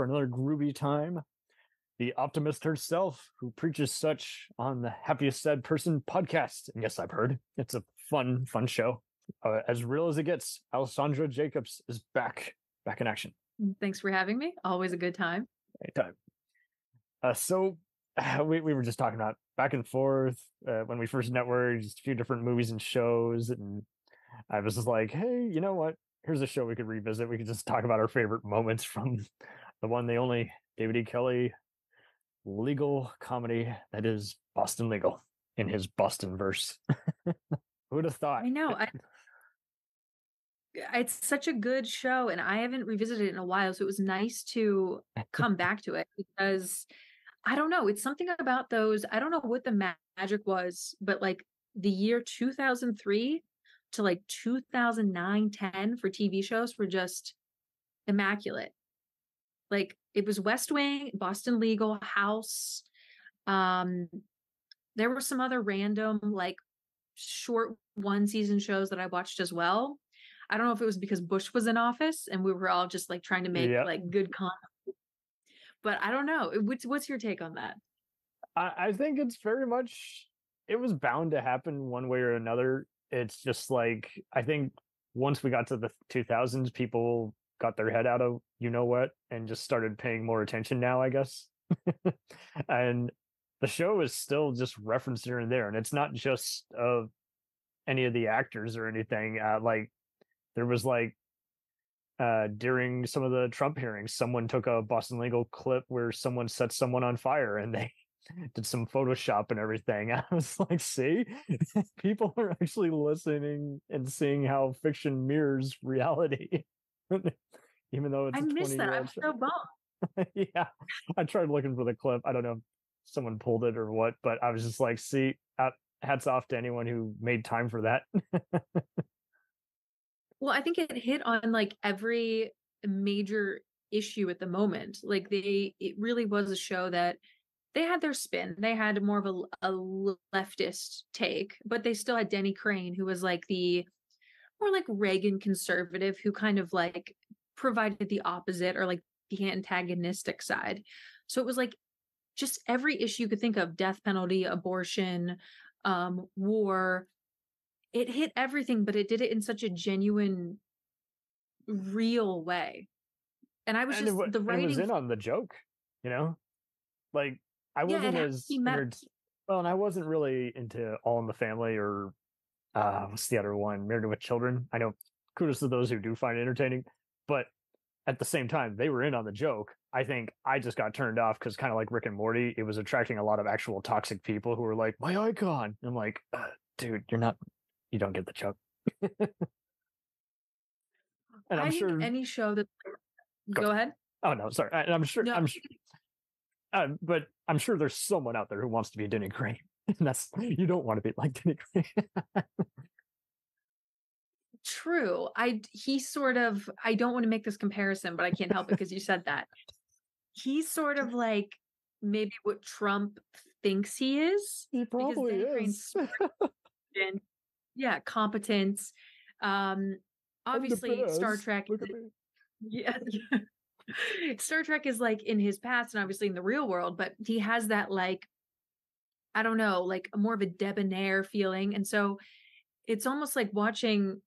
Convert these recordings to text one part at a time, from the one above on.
for another groovy time. The optimist herself, who preaches such on the Happiest Sad Person podcast. And yes, I've heard it's a fun, fun show. Uh, as real as it gets, Alessandra Jacobs is back, back in action. Thanks for having me. Always a good time. Anytime. Uh, so uh, we, we were just talking about back and forth uh, when we first networked, just a few different movies and shows. And I was just like, hey, you know what? Here's a show we could revisit. We could just talk about our favorite moments from the one, the only David E. Kelley legal comedy that is Boston Legal in his Boston verse. Who'd have thought? I know. I, it's such a good show, and I haven't revisited it in a while, so it was nice to come back to it because I don't know. It's something about those. I don't know what the magic was, but like the year 2003 to like 2009 10 for TV shows were just immaculate. Like it was West Wing, Boston Legal, House. Um, there were some other random like short one season shows that I watched as well. I don't know if it was because Bush was in office and we were all just like trying to make yep. like good content. But I don't know. What's what's your take on that? I, I think it's very much it was bound to happen one way or another. It's just like I think once we got to the 2000s, people got their head out of you know what and just started paying more attention now, I guess. and the show is still just referenced here and there, and it's not just of any of the actors or anything. Uh, like there was like uh, during some of the Trump hearings, someone took a Boston Legal clip where someone set someone on fire, and they did some Photoshop and everything. I was like, see, people are actually listening and seeing how fiction mirrors reality. Even though it's I missed that. I'm so bummed. yeah. I tried looking for the clip. I don't know if someone pulled it or what, but I was just like, see, uh, hats off to anyone who made time for that. well, I think it hit on like every major issue at the moment. Like they, it really was a show that they had their spin. They had more of a, a leftist take, but they still had Denny Crane, who was like the more like Reagan conservative, who kind of like provided the opposite or like the antagonistic side. So it was like just every issue you could think of death penalty, abortion, um, war. It hit everything, but it did it in such a genuine, real way. And I was and just it, the writing was in on the joke, you know, like I wasn't yeah, as met- well, and I wasn't really into All in the Family or uh what's the other one, Married with Children. I know kudos to those who do find it entertaining, but at the same time, they were in on the joke. I think I just got turned off because kind of like Rick and Morty, it was attracting a lot of actual toxic people who were like, "My icon." I'm like, uh, dude, you're not, you don't get the joke. and I'm I sure any show that go, go ahead. Oh no, sorry. I, am sure. No. I'm sure. Uh, but I'm sure there's someone out there who wants to be Denny Crane. And that's you don't want to be like Denny. True. I he sort of I don't want to make this comparison, but I can't help it because you said that. He's sort of like maybe what Trump thinks he is. He probably is. yeah, competence. Um obviously Star Trek yeah. Star Trek is like in his past and obviously in the real world, but he has that like I don't know, like more of a debonair feeling. And so it's almost like watching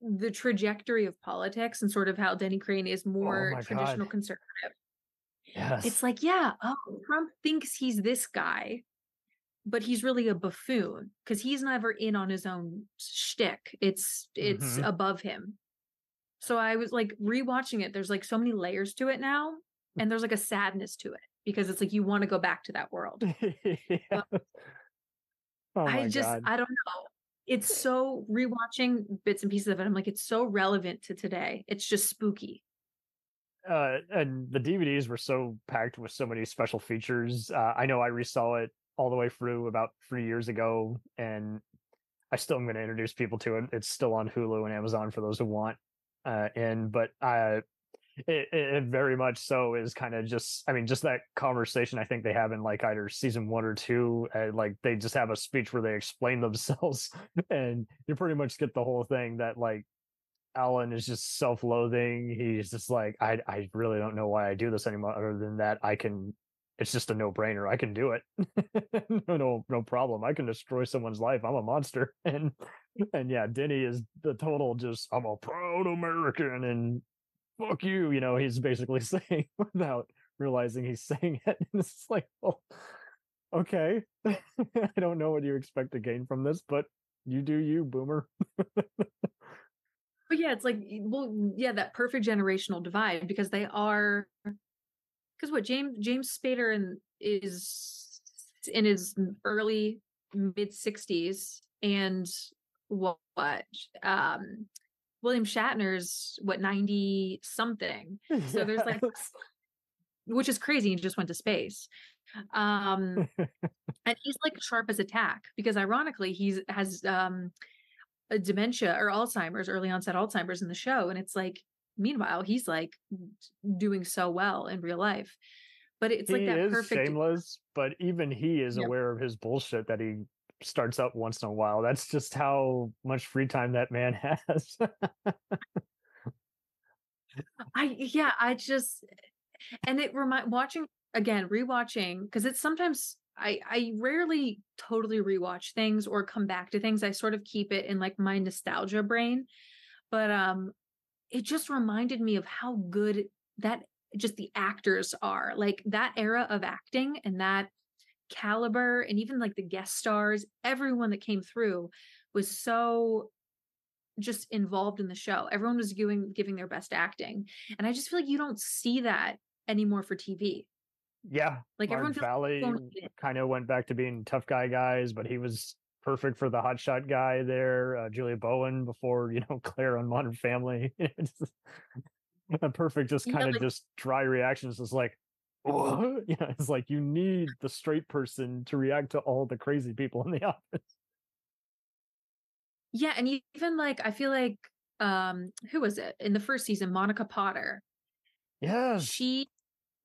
the trajectory of politics and sort of how Denny Crane is oh more oh traditional God. conservative. Yes. It's like, yeah, oh, Trump thinks he's this guy, but he's really a buffoon because he's never in on his own shtick. It's it's mm-hmm. above him. So I was like rewatching it. There's like so many layers to it now, and there's like a sadness to it because it's like you want to go back to that world. yeah. oh I just God. I don't know it's so rewatching bits and pieces of it. I'm like, it's so relevant to today. It's just spooky. Uh, and the DVDs were so packed with so many special features. Uh, I know I resaw it all the way through about three years ago, and I still am going to introduce people to it. It's still on Hulu and Amazon for those who want. Uh, and but uh, it, it very much so is kind of just i mean just that conversation i think they have in like either season one or two uh, like they just have a speech where they explain themselves and you pretty much get the whole thing that like Alan is just self-loathing. He's just like, I I really don't know why I do this anymore, other than that I can it's just a no-brainer. I can do it. no, no, no problem. I can destroy someone's life. I'm a monster. And and yeah, Denny is the total just I'm a proud American and fuck you. You know, he's basically saying without realizing he's saying it. And it's like, well, okay. I don't know what you expect to gain from this, but you do you, boomer. But yeah, it's like well, yeah, that perfect generational divide because they are because what James James Spader and is in his early mid sixties and what, what um William Shatner's what 90 something. So there's like which is crazy, he just went to space. Um and he's like sharp as a tack because ironically he's has um a dementia or Alzheimer's, early onset Alzheimer's in the show. And it's like, meanwhile, he's like doing so well in real life. But it's he like that is perfect. shameless, but even he is Yep. aware of his bullshit that he starts up once in a while. That's just how much free time that man has. I yeah, I just and it remind watching again, rewatching because it's sometimes I I rarely totally rewatch things or come back to things. I sort of keep it in like my nostalgia brain. But um it just reminded me of how good that just the actors are. Like that era of acting and that caliber and even like the guest stars, everyone that came through was so just involved in the show. Everyone was giving giving their best acting. And I just feel like you don't see that anymore for TV. yeah, Like Mark everyone Valley kind of went back to being tough guy guys, but he was perfect for the hotshot guy there. Uh, Julia Bowen before you know Claire on Modern Family. It's just- a perfect, just Yeah, kind of like- just dry reactions. Is like, Yeah, it's like you need the straight person to react to all the crazy people in the office. Yeah, and even like I feel like um who was it in the first season? Monica Potter. Yeah, She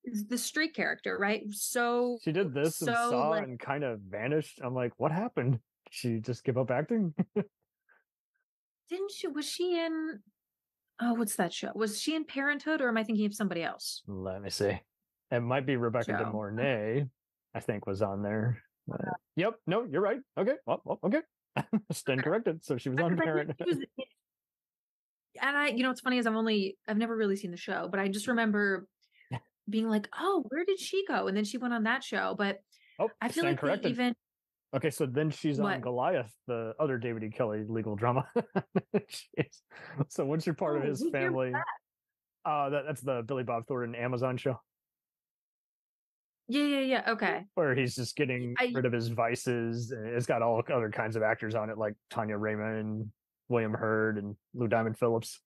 is the straight character, right? So she did this and saw like- and kind of vanished. I'm like, what happened? Did she just give up acting? didn't she was she in oh what's that show? Was she in Parenthood or am I thinking of somebody else? Let me see. It might be Rebecca De Mornay, I think, was on there. Uh, yep. No, you're right. Okay. Well, well okay. Stand corrected. So she was on Parent. think she was in- and I, you know, what's funny is I've only, I've never really seen the show, but I just remember being like, oh, where did she go? And then she went on that show. But Oh, I feel like corrected. even, Okay, so then she's on Goliath, the other David E. Kelley legal drama. So once you're part of Oh, his family, with uh, that, that's the Billy Bob Thornton Amazon show yeah, yeah, yeah. Okay. where he's just getting I- rid of his vices. It's got all other kinds of actors on it, like Tania Raymonde William Hurt and Lou Diamond Phillips.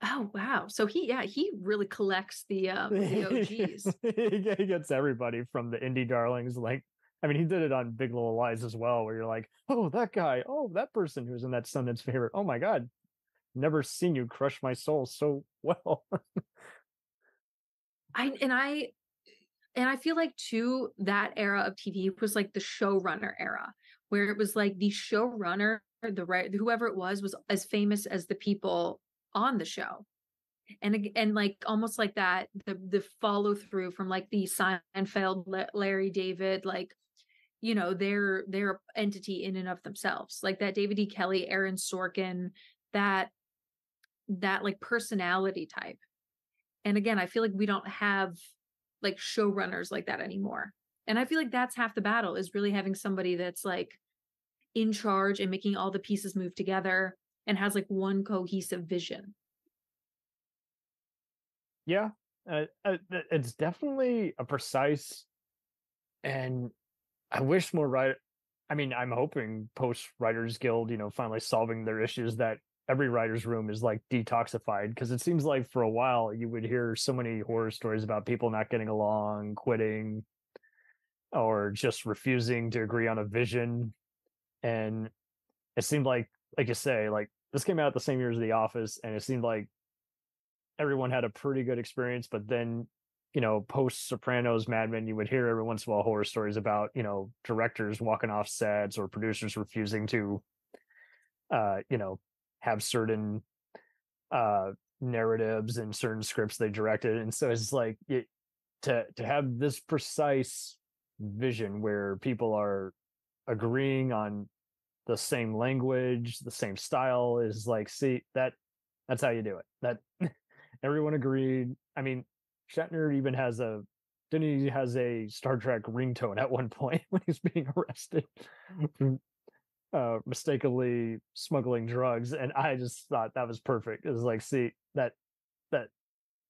Oh, wow. So he, yeah, he really collects the, um, the OGs. he he gets everybody from the indie darlings. Like, I mean, he did it on Big Little Lies as well, where you're like, oh, that guy, oh, that person who's in that Sundance favorite. Oh my God, never seen you crush my soul so well. I and I and I feel like too that era of TV was like the showrunner era, where it was like the showrunner, the right whoever it was, was as famous as the people on the show. And and like almost like that, the the follow through from like the Seinfeld, Larry David, like you know their their entity in and of themselves, like that David E. Kelley, Aaron Sorkin, that that like personality type and again i feel like we don't have like showrunners like that anymore and i feel like that's half the battle is really having somebody that's like in charge and making all the pieces move together and has like one cohesive vision yeah, uh, uh, it's definitely a precise, and I wish more right. I mean, I'm hoping post Writers Guild, you know, finally solving their issues that every writer's room is like detoxified because it seems like for a while you would hear so many horror stories about people not getting along, quitting, or just refusing to agree on a vision. And it seemed like, like you say, like this came out the same year as The Office, and it seemed like everyone had a pretty good experience, but then you know, post Sopranos, Mad Men, you would hear every once in a while horror stories about, you know, directors walking off sets or producers refusing to, uh, you know, have certain uh narratives and certain scripts they directed and so it's like it, to to have this precise vision where people are agreeing on the same language the same style is like see that that's how you do it. That everyone agreed. I mean shatner even has a didn't he has a star trek ringtone at one point when he's being arrested uh mistakenly smuggling drugs and i just thought that was perfect it was like see that that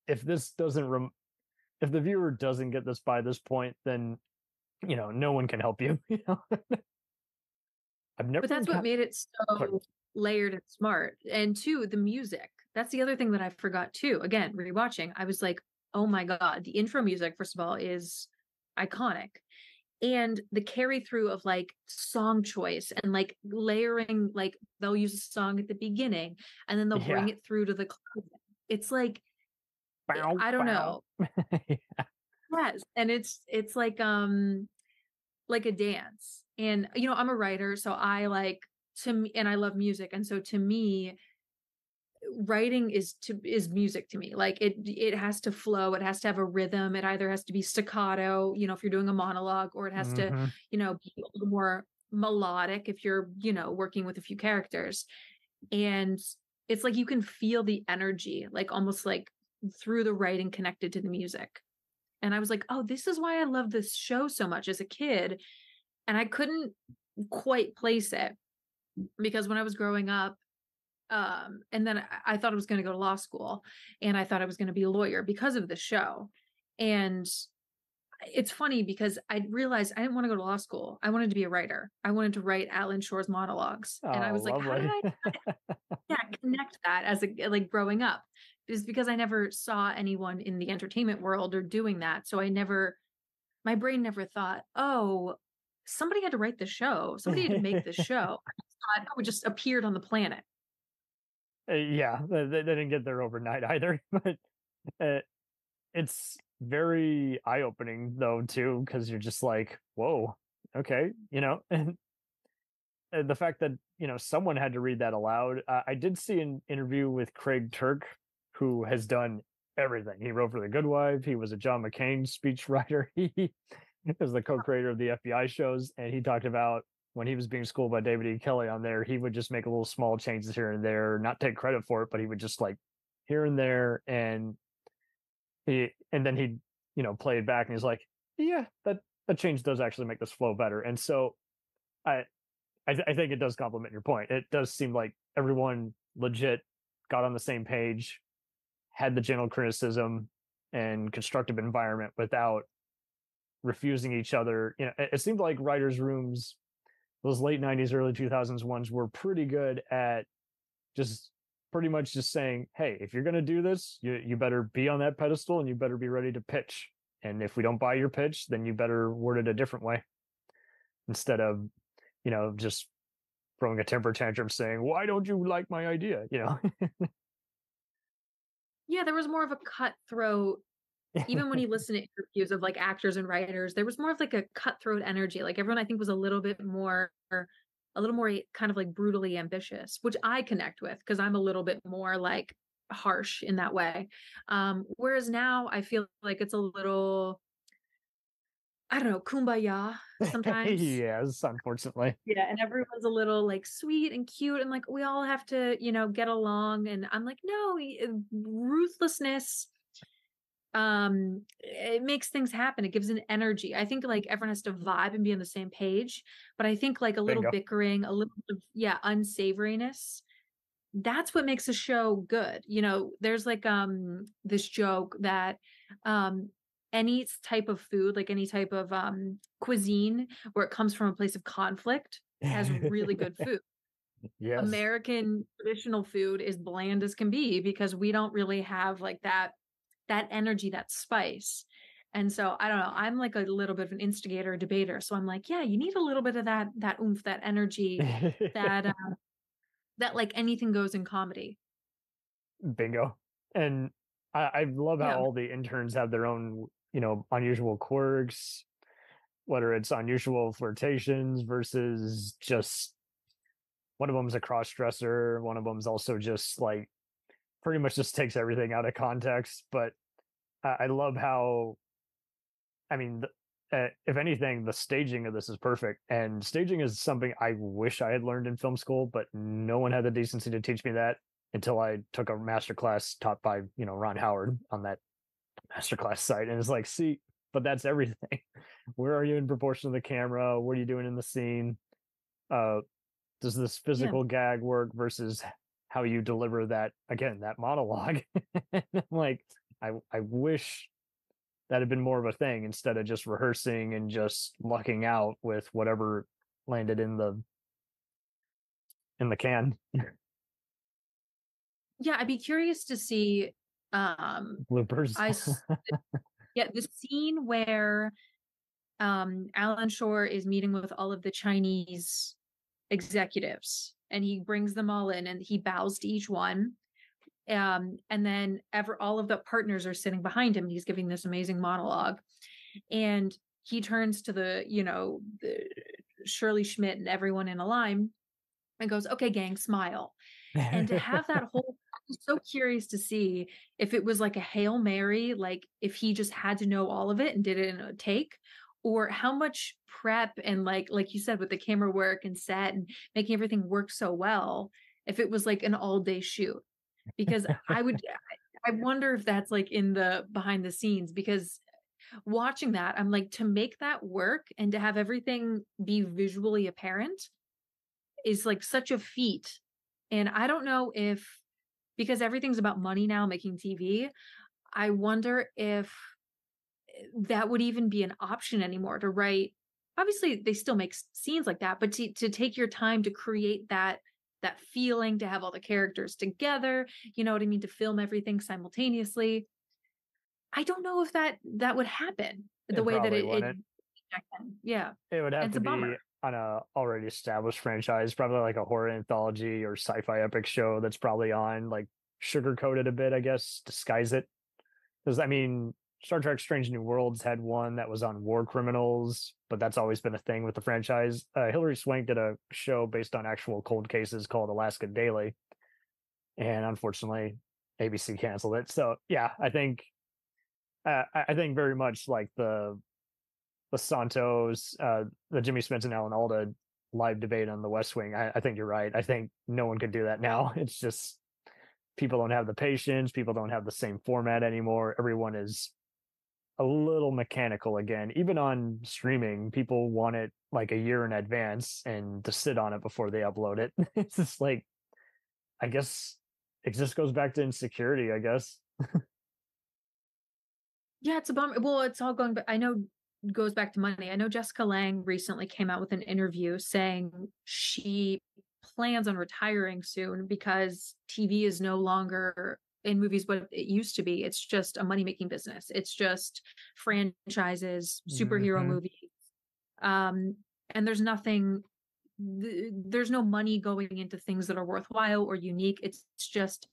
if this doesn't rem- if the viewer doesn't get this by this point then you know no one can help you you know? I've never but that's what made it so layered and smart and two the music. That's the other thing that i forgot too again rewatching i was like oh my god the intro music first of all is iconic and the carry through of like song choice and like layering like they'll use a song at the beginning and then they'll yeah. bring it through to the it's like bow, i don't bow. know yeah. yes and it's it's like um like a dance and you know i'm a writer so i like to me and i love music and so to me writing is to is music to me like it it has to flow it has to have a rhythm it either has to be staccato you know if you're doing a monologue or it has mm-hmm. to you know be a little more melodic if you're you know working with a few characters. And it's like you can feel the energy like almost like through the writing connected to the music. And i was like oh this is why i love this show so much as a kid. And i couldn't quite place it because when i was growing up um, and then I, I thought I was going to go to law school and I thought I was going to be a lawyer because of the show. And it's funny because I realized I didn't want to go to law school. I wanted to be a writer. I wanted to write Alan Shore's monologues. Oh, and I oh, was like, how did I yeah, connect that as a like growing up? Is because I never saw anyone in the entertainment world or doing that. So I never my brain never thought, oh, somebody had to write the show. Somebody had to make the show. I thought it just appeared on the planet. Uh, yeah, they, they, didn't get there overnight either, but uh, it's very eye opening though too, because you're just like, whoa, okay, you know, and, the fact that you know someone had to read that aloud. Uh, I did see an interview with Craig Turk, who has done everything. He wrote for The Good Wife. He was a John McCain speechwriter. He was the co-creator of the FBI shows, and he talked about when he was being schooled by David E. Kelley on there, he would just make a little small changes here and there, not take credit for it, but he would just like here and there, and he and then he'd you know play it back, and he's like, yeah, that that change does actually make this flow better, and so I I, th- I think it does complement your point. It does seem like everyone legit got on the same page, had the general criticism and constructive environment without refusing each other. You know, it, it seemed like writers' rooms those late 90s early 2000s ones were pretty good at just pretty much just saying hey if you're going to do this you, you better be on that pedestal and you better be ready to pitch. And if we don't buy your pitch then you better word it a different way. Instead of you know just throwing a temper tantrum saying why don't you like my idea? you know? Yeah there was more of a cutthroat even when you listen to interviews of like actors and writers, there was more of like a cutthroat energy. Like everyone, I think, was a little bit more, a little more kind of like brutally ambitious, which I connect with because I'm a little bit more like harsh in that way. Um, whereas now I feel like it's a little, I don't know, kumbaya sometimes. yes, unfortunately. Yeah, and everyone's a little like sweet and cute, and like we all have to, you know, get along. And I'm like, no, ruthlessness um it makes things happen it gives an energy i think like everyone has to vibe and be on the same page but i think like a little Bingo. bickering a little of, yeah unsavoriness that's what makes a show good you know there's like um this joke that um any type of food like any type of um cuisine where it comes from a place of conflict has really good food yes. american traditional food is bland as can be because we don't really have like that that energy, that spice. And so I don't know, I'm like a little bit of an instigator, debater. So I'm like, yeah, you need a little bit of that, that oomph, that energy, that, uh, that like anything goes in comedy. Bingo. And I, I love how yeah. all the interns have their own, you know, unusual quirks, whether it's unusual flirtations versus just one of them's a cross dresser, one of them's also just like pretty much just takes everything out of context. But uh, I love how, I mean, uh, if anything, the staging of this is perfect. And staging is something I wish I had learned in film school, but no one had the decency to teach me that until I took a master class taught by, you know, Ron Howard on that masterclass site. And it's like, see, but that's everything. Where are you in proportion to the camera? What are you doing in the scene? Uh, does this physical yeah. gag work versus how you deliver that again that monologue. Like i i wish that had been more of a thing instead of just rehearsing and just lucking out with whatever landed in the in the can. Yeah i'd be curious to see um bloopers. I yeah the scene where um alan shore is meeting with all of the chinese executives and he brings them all in and he bows to each one um, and then ever all of the partners are sitting behind him he's giving this amazing monologue and he turns to the you know the shirley schmidt and everyone in a line and goes okay gang smile. And to have that whole i'm so curious to see if it was like a hail mary like if he just had to know all of it and did it in a take or how much prep and like like you said with the camera work and set and making everything work so well if it was like an all day shoot. Because i would i wonder if that's like in the behind the scenes because watching that i'm like to make that work and to have everything be visually apparent is like such a feat. And i don't know if because everything's about money now making tv i wonder if that would even be an option anymore to write obviously they still make scenes like that but to, to take your time to create that that feeling to have all the characters together you know what i mean to film everything simultaneously. I don't know if that that would happen the it way that it, it yeah it would have it's to be on a already established franchise probably like a horror anthology or sci-fi epic show that's probably on like sugar coated a bit i guess disguise it. Because i mean Star Trek Strange New Worlds had one that was on war criminals, but that's always been a thing with the franchise. Uh, Hilary Swank did a show based on actual cold cases called Alaska Daily. And unfortunately, ABC canceled it. So yeah, I think uh, I think very much like the the Santos, uh, the Jimmy Smits and Alan Alda live debate on the West Wing. I, I think you're right. I think no one could do that now. It's just people don't have the patience. People don't have the same format anymore. Everyone is a little mechanical again. Even on streaming, people want it like a year in advance and to sit on it before they upload it. it's just like, I guess it just goes back to insecurity, I guess. yeah, it's a bummer. Well, it's all going, but I know goes back to money. I know Jessica Lange recently came out with an interview saying she plans on retiring soon because TV is no longer in movies what it used to be. It's just a money making business. It's just franchises, superhero mm-hmm. movies. Um, and there's nothing there's no money going into things that are worthwhile or unique. It's just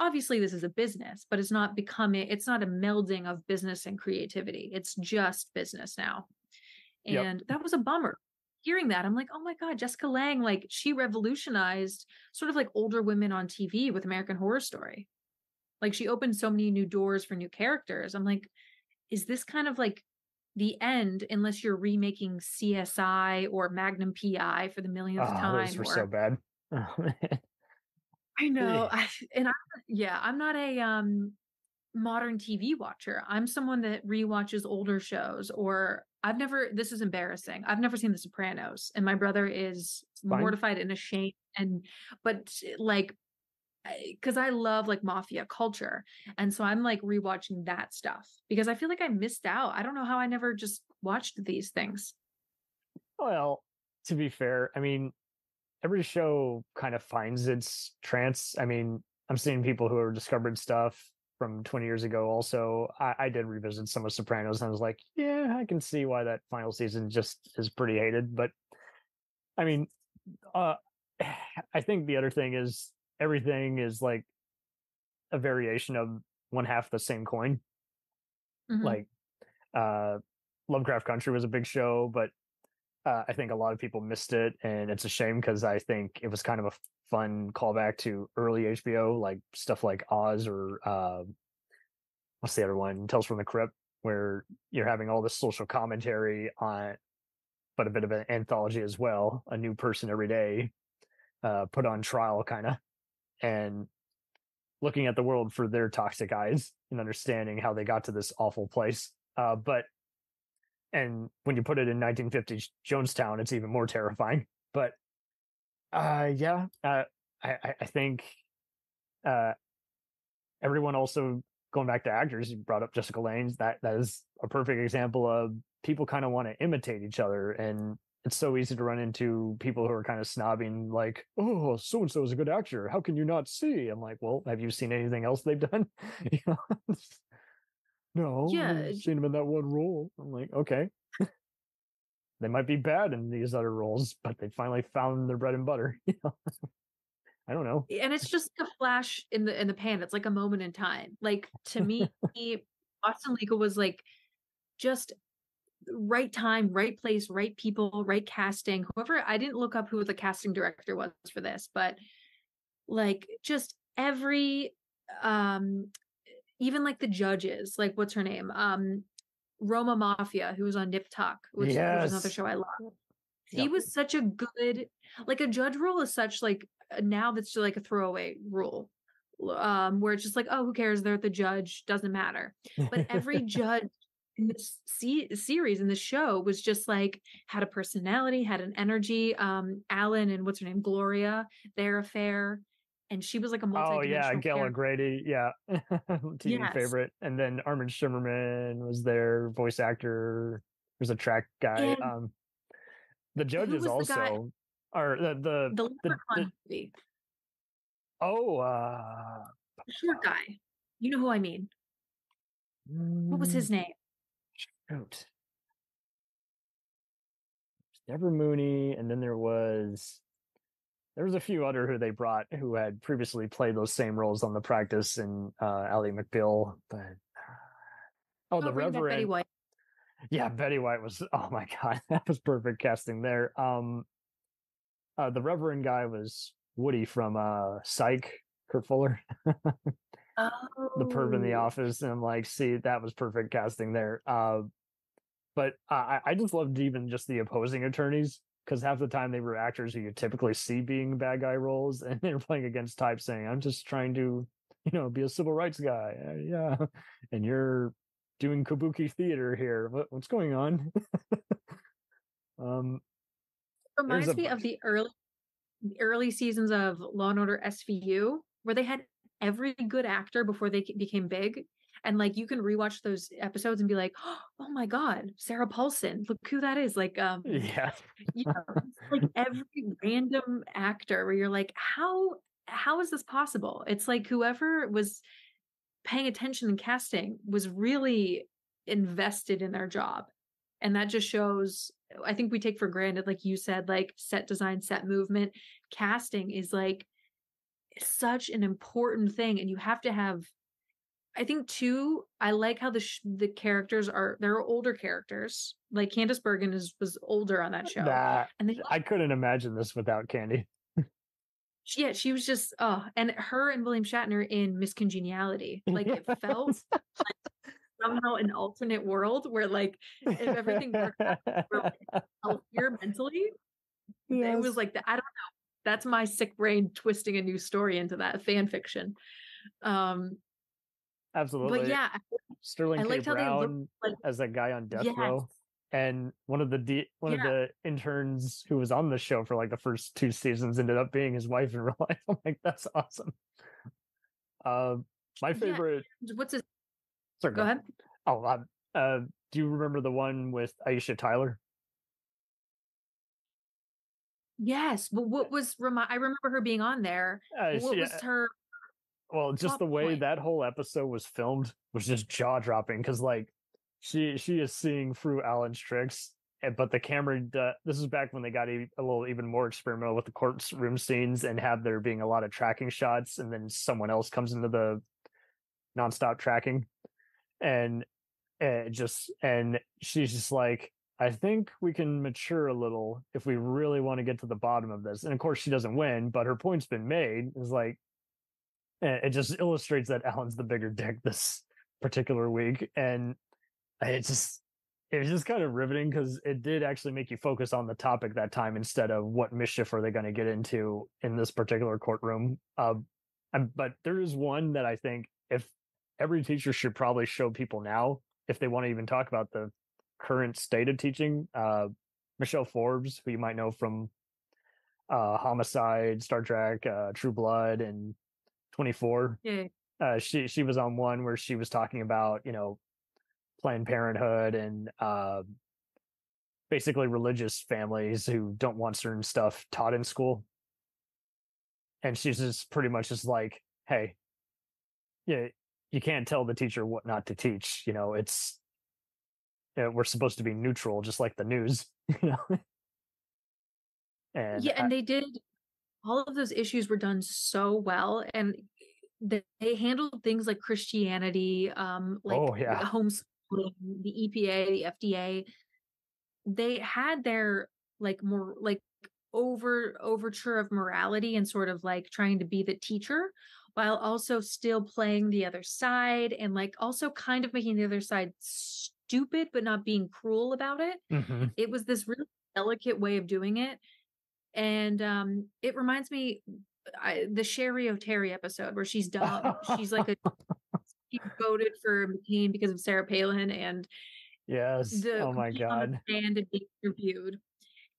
obviously this is a business, but it's not becoming it's not a melding of business and creativity. It's just business now. And yep. that was a bummer. Hearing that, I'm like, oh my God, Jessica Lange, like she revolutionized sort of like older women on TV with American Horror Story. Like she opened so many new doors for new characters. I'm like, is this kind of like the end unless you're remaking CSI or Magnum PI for the millionth oh, time? Those were or... so bad. I know. I, and I yeah, I'm not a um modern TV watcher. I'm someone that re-watches older shows or I've never this is embarrassing. I've never seen The Sopranos and my brother is mortified and ashamed and but like because I love like mafia culture. And so I'm like rewatching that stuff because I feel like I missed out. I don't know how I never just watched these things. Well, to be fair, I mean, every show kind of finds its trance. I mean, I'm seeing people who have discovered stuff from 20 years ago. Also, I, I did revisit some of Sopranos and I was like, yeah, I can see why that final season just is pretty hated. But I mean, uh, I think the other thing is everything is like a variation of one half the same coin. Mm-hmm. Like uh Lovecraft Country was a big show, but uh, I think a lot of people missed it, and it's a shame because I think it was kind of a fun callback to early HBO, like stuff like Oz or uh, what's the other one, Tales from the Crypt, where you're having all this social commentary on, but a bit of an anthology as well, a new person every day, uh, put on trial, kind of, and looking at the world for their toxic eyes and understanding how they got to this awful place. Uh, but and when you put it in 1950s Jonestown, it's even more terrifying. But uh, yeah, uh, I, I think uh, everyone also going back to actors. You brought up Jessica Lange. That that is a perfect example of people kind of want to imitate each other, and it's so easy to run into people who are kind of snobbing, like, "Oh, so and so is a good actor. How can you not see?" I'm like, "Well, have you seen anything else they've done?" you know? no, Yeah. I've seen them in that one role. I'm like, okay. they might be bad in these other roles, but they finally found their bread and butter. You know? I don't know. and it's just a flash in the in the pan. It's like a moment in time. Like to me, Boston Legal was like just right time, right place, right people, right casting. Whoever I didn't look up who the casting director was for this, but like just every um even like the judges, like what's her name? Um Roma Maffia, who was on Nip Tuck, which, which is another show I love. He was such a good like a judge role is such like now that's just like a throwaway rule. Um, where it's just like, oh, who cares? They're the judge, doesn't matter. But every judge in this se- series in the show was just like had a personality, had an energy. Um, Alan and what's her name, Gloria, their affair, and she was like a multi. oh yeah, Gail O'Grady, yeah, TV Yes. favorite, and then Armin Shimerman was their voice actor. There's a track guy. And um, the judges the also are the the, The the- Leprechaun movie, oh uh short guy. You know who I mean? What was mm, his name? Shoot. Deborah Mooney, and then there was there was a few other who they brought who had previously played those same roles on the practice and uh Ally McBeal, but oh, the back Betty Reverend White. yeah, Betty White was oh my god, that was perfect casting there. Um uh the Reverend guy was Woody from uh Psych, Kurt Fuller, Oh, the perv in the office, and I'm like, see, that was perfect casting there. Uh but I I just loved even just the opposing attorneys because half the time they were actors who you typically see being bad guy roles, and they were playing against type, saying, "I'm just trying to, you know, be a civil rights guy." Uh, yeah, and you're doing kabuki theater here. What, what's going on? um, reminds a me of the early early seasons of Law and Order SVU where they had every good actor before they became big and like you can rewatch those episodes and be like oh my god Sarah Paulson look who that is like um yeah, you know like every random actor where you're like how how is this possible? It's like whoever was paying attention and casting was really invested in their job and that just shows i think we take for granted like you said like set design set movement casting is like such an important thing and you have to have i think too i like how the sh- the characters are there are older characters like Candice Bergen is was older on that show and they I couldn't imagine this without Candy. yeah she was just oh and her and william shatner in miss congeniality like it felt somehow an alternate world where like if everything worked out, like healthier mentally it was like that i don't know that's my sick brain twisting a new story into that fan fiction um absolutely. but yeah Sterling I K. liked how they looked Brown like- as that guy on death Yes. row, and one of the D, one of the interns who was on the show for like the first two seasons ended up being his wife in real life. I'm like, that's awesome. Uh, my Yeah. favorite. what's his sorry, go ahead Oh, uh, uh, do you remember the one with Aisha Tyler? yes but what was remi- i remember her being on there Uh, what she- was her well just the way point? that whole episode was filmed was just jaw dropping because like she she is seeing through alan's tricks and- but the camera d- this is back when they got a little even more experimental with the courtroom scenes and have there being a lot of tracking shots and then someone else comes into the nonstop tracking and uh, just and she's just like I think we can mature a little if we really want to get to the bottom of this. And of course, she doesn't win, but her point's been made. Is like, eh, it just illustrates that Alan's the bigger dick this particular week. And it just, it was just kind of riveting because it did actually make you focus on the topic that time instead of what mischief are they going to get into in this particular courtroom. Uh, and, but there is one that I think if every teacher should probably show people now if they want to even talk about the current state of teaching. Uh, Michelle Forbes, who you might know from uh, Homicide, Star Trek, uh, True Blood, and 24. Yeah. Uh, she she was on one where she was talking about you know Planned Parenthood and uh, basically religious families who don't want certain stuff taught in school. And she's just pretty much just like, hey, yeah, you can't tell the teacher what not to teach. You know, it's you know, we're supposed to be neutral, just like the news. You know, and yeah, I- and they did all of those issues were done so well, and they, they handled things like Christianity, um, like Oh, yeah. homeschooling, the EPA, the FDA. They had their like more like over overture of morality and sort of like trying to be the teacher while also still playing the other side and like also kind of making the other side stupid but not being cruel about it Mhm. it was this really delicate way of doing it and um it reminds me I, the Cheri Oteri episode where she's dumb she's like a she voted for mccain because of sarah palin and yes. the oh my complete on the god. and being interviewed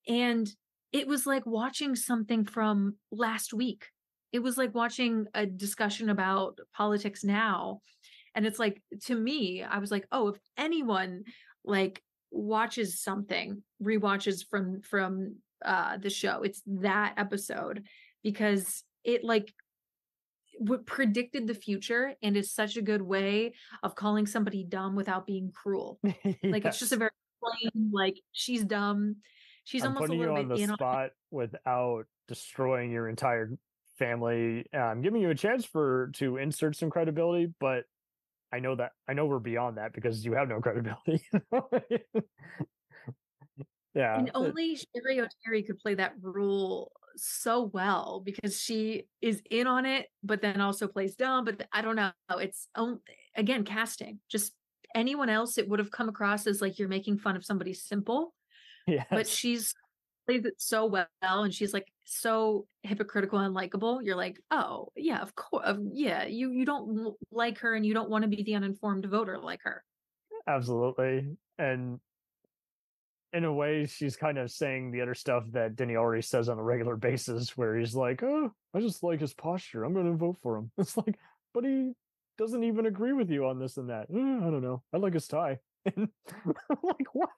and it was like watching something from last week it was like watching a discussion about politics now and it's like to me i was like oh if anyone like watches something rewatches from from uh the show it's that episode because it like what predicted the future and is such a good way of calling somebody dumb without being cruel like it's just a very plain like she's dumb she's I'm almost a putting you little on bit the in spot without destroying your entire family. I'm giving you a chance for to insert some credibility, but I know that I know we're beyond that because you have no credibility. yeah, and it- only Cheri Oteri could play that role so well because she is in on it, but then also plays dumb. But I don't know. It's again casting. Just anyone else, it would have come across as like you're making fun of somebody simple. yes. But she's plays it so well, and she's like so hypocritical and likable. You're like, oh yeah, of course, yeah. You you don't like her, and you don't want to be the uninformed voter like her. Absolutely. And in a way, she's kind of saying the other stuff that Denny already says on a regular basis, where he's like, Oh, I just like his posture. I'm going to vote for him. It's like, but he doesn't even agree with you on this and that. "Uh, I don't know. I like his tie. And I'm like, what?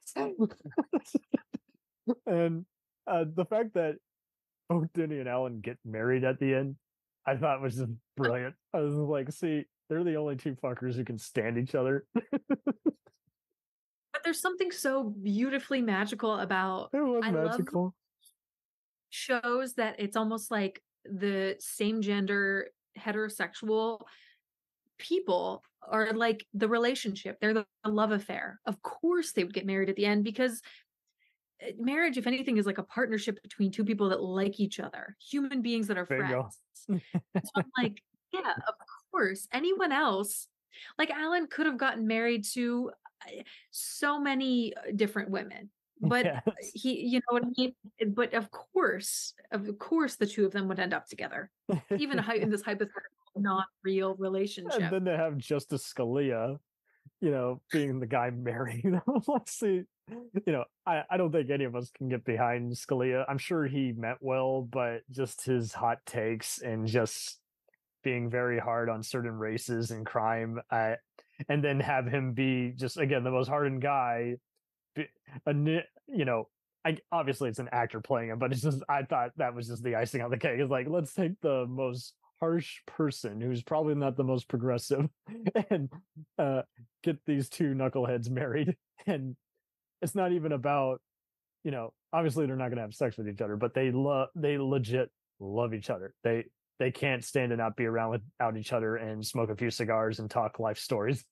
and uh, the fact that both Denny and Alan get married at the end, I thought was just brilliant. I was like, see, they're the only two fuckers who can stand each other. There's something so beautifully magical about It was I love- magical. shows that it's almost like the same gender heterosexual people are like the relationship they're the, the love affair of course they would get married at the end because uh, marriage if anything is like a partnership between two people that like each other human beings that are Bingo. friends so i'm like yeah of course anyone else like alan could have gotten married to so many uh, different women but Yes. he you know what i mean but of course of course the two of them would end up together even in this hypothetical not real relationship and then to have Justice Scalia, you know, being the guy marrying them. Let's see, you know, I, I don't think any of us can get behind Scalia. I'm sure he meant well, but just his hot takes and just being very hard on certain races and crime, uh, and then have him be just again the most hardened guy. A, you know, I obviously it's an actor playing him, but it's just I thought that was just the icing on the cake. It's like let's take the most harsh person who's probably not the most progressive and uh get these two knuckleheads married and it's not even about you know obviously they're not going to have sex with each other but they love they legit love each other they they can't stand to not be around without each other and smoke a few cigars and talk life stories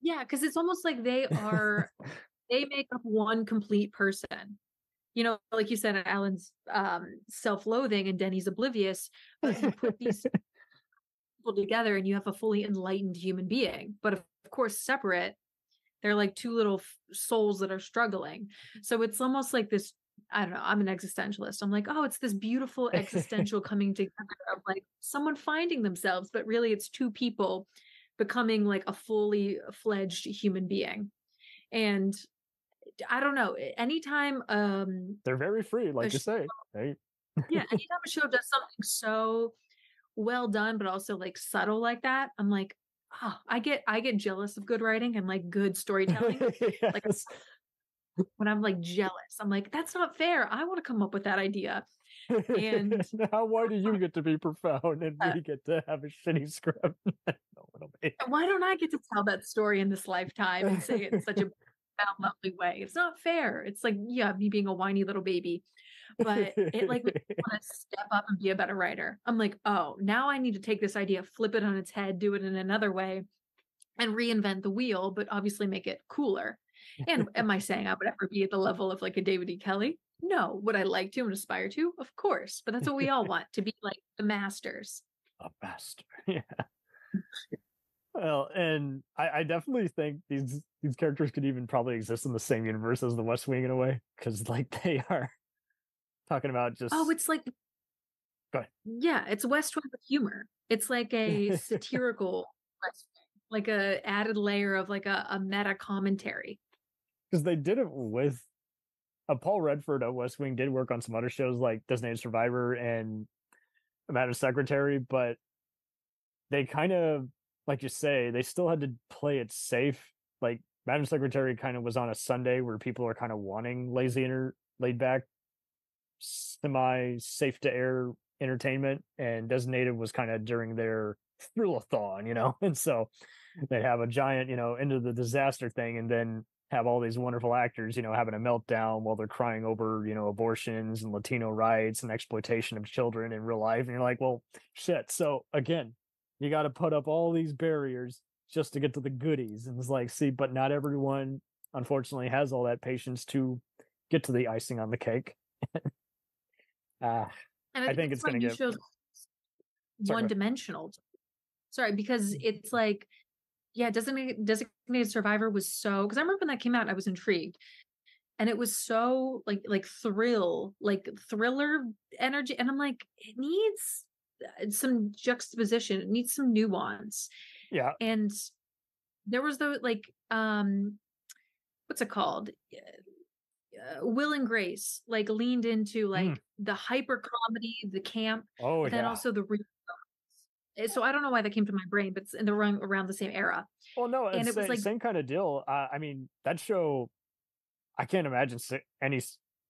Yeah, because it's almost like they are they make up one complete person. You know, like you said, Alan's um, self-loathing and Denny's oblivious. But you put these people together, and you have a fully enlightened human being. But of course, separate, they're like two little f- souls that are struggling. So it's almost like this. I don't know. I'm an existentialist. I'm like, oh, it's this beautiful existential coming together of like someone finding themselves, but really it's two people becoming like a fully fledged human being. And I don't know. Anytime um They're very free, like you say. Hey. yeah, anytime a show does something so well done, but also like subtle like that, I'm like, oh, I get I get jealous of good writing and like good storytelling. Like Yes. When I'm like jealous, I'm like, that's not fair. I want to come up with that idea. and- now why do you get to be profound and Uh, we get to have a shitty script? no. Why don't I get to tell that story in this lifetime and say it in such a profound, lovely way? It's not fair. It's like, yeah, me being a whiny little baby. But it like makes want to step up and be a better writer. I'm like, oh, now I need to take this idea, flip it on its head, do it in another way, and reinvent the wheel, but obviously make it cooler. And am I saying I would ever be at the level of like a David E. Kelley? No. Would I like to and aspire to? Of course. But that's what we all want to be like the masters. a master. Yeah. Well, and I, I definitely think these these characters could even probably exist in the same universe as the West Wing in a way, because like they are talking about oh, just Oh, it's like Go ahead. Yeah, it's West Wing with humor. It's like a satirical West Wing, like a added layer of like a, a meta commentary. Because they did it with uh, Paul Redford of West Wing did work on some other shows like Designated Survivor and Madam Secretary, but they kind of like you say they still had to play it safe. Like Madam Secretary kind of was on a Sunday where people are kind of wanting lazy or laid back, semi safe to air entertainment, and Designated was kind of during their thrill-a-thon, you know, and so they have a giant, you know, into the disaster thing, and then have all these wonderful actors, you know, having a meltdown while they're crying over, you know, abortions and Latino rights and exploitation of children in real life. And you're like, well, shit. So again, you got to put up all these barriers just to get to the goodies. And it's like, see, but not everyone, unfortunately, has all that patience to get to the icing on the cake. Ah, And I think that's it's why gonna get- shows Sorry, go ahead. one dimensional. Sorry, because it's like, yeah, designated designated survivor was so because I remember when that came out, I was intrigued. And it was so like like thrill, like thriller energy. And I'm like, it needs uh, some juxtaposition, it needs some nuance. yeah. and there was the like um what's it called uh, will and grace like leaned into like the hyper comedy the camp Oh, then yeah. also the real. So i don't know why that came to my brain but it's in the run around the same era Well, no, And it's it was like- same kind of deal. Uh, I mean, that show, I can't imagine any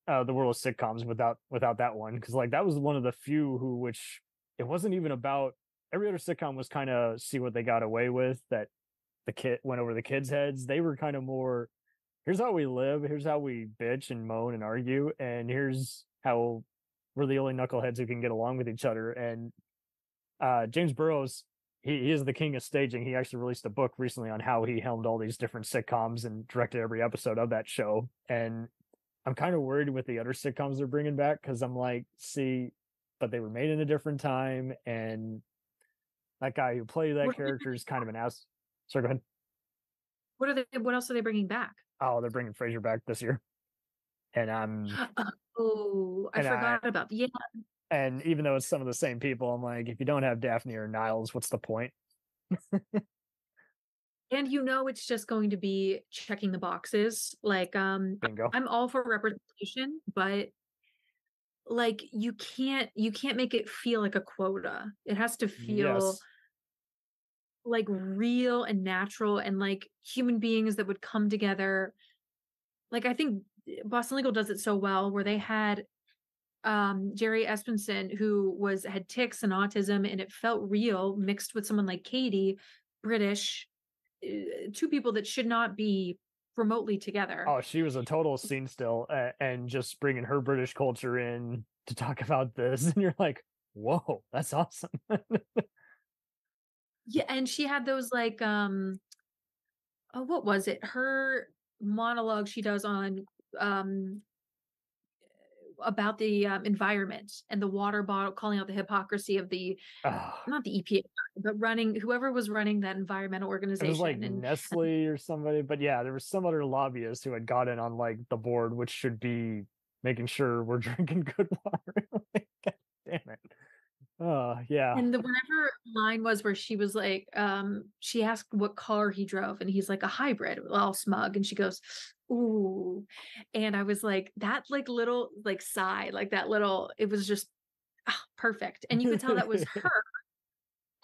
uh, the world of sitcoms without without that one because like that was one of the few who which it wasn't even about. Every other sitcom was kind of see what they got away with that the kid went over the kids' heads. They were kind of more. Here's how we live. Here's how we bitch and moan and argue, and here's how we're the only knuckleheads who can get along with each other. And uh, James Burrows he, he is the king of staging. He actually released a book recently on how he helmed all these different sitcoms and directed every episode of that show. And I'm kind of worried with the other sitcoms they're bringing back because I'm like, see, but they were made in a different time, and that guy who played that What character is kind of an ass. So go ahead. what are they what else are they bringing back Oh, they're bringing Frasier back this year, and I'm. um, oh i And I- forgot about yeah and even though it's some of the same people, I'm like, if you don't have Daphne or Niles, what's the point? and you know it's just going to be checking the boxes like um Bingo. I'm all for representation, but like you can't you can't make it feel like a quota. It has to feel Yes. like real and natural and like human beings that would come together. Like I think Boston Legal does it so well where they had um Jerry Espenson who was had tics and autism and it felt real mixed with someone like Katie, British, uh, two people that should not be remotely together. Oh, she was a total scene still, uh, and just bringing her British culture in to talk about this, and you're like, "Whoa, that's awesome!" Yeah, and she had those like um oh, what was it? Her monologue she does on um about the um, environment and the water bottle calling out the hypocrisy of the Oh, not the EPA but running whoever was running that environmental organization. it was like and Nestle or somebody, but yeah, there was some other lobbyist who had gotten on like the board, which should be making sure we're drinking good water. Like, God damn it. Oh yeah. and the whatever line was where she was like um she asked what car he drove and he's like a hybrid all smug and she goes ooh and i was like that like little like sigh like that little it was just ah, perfect and you could tell that was her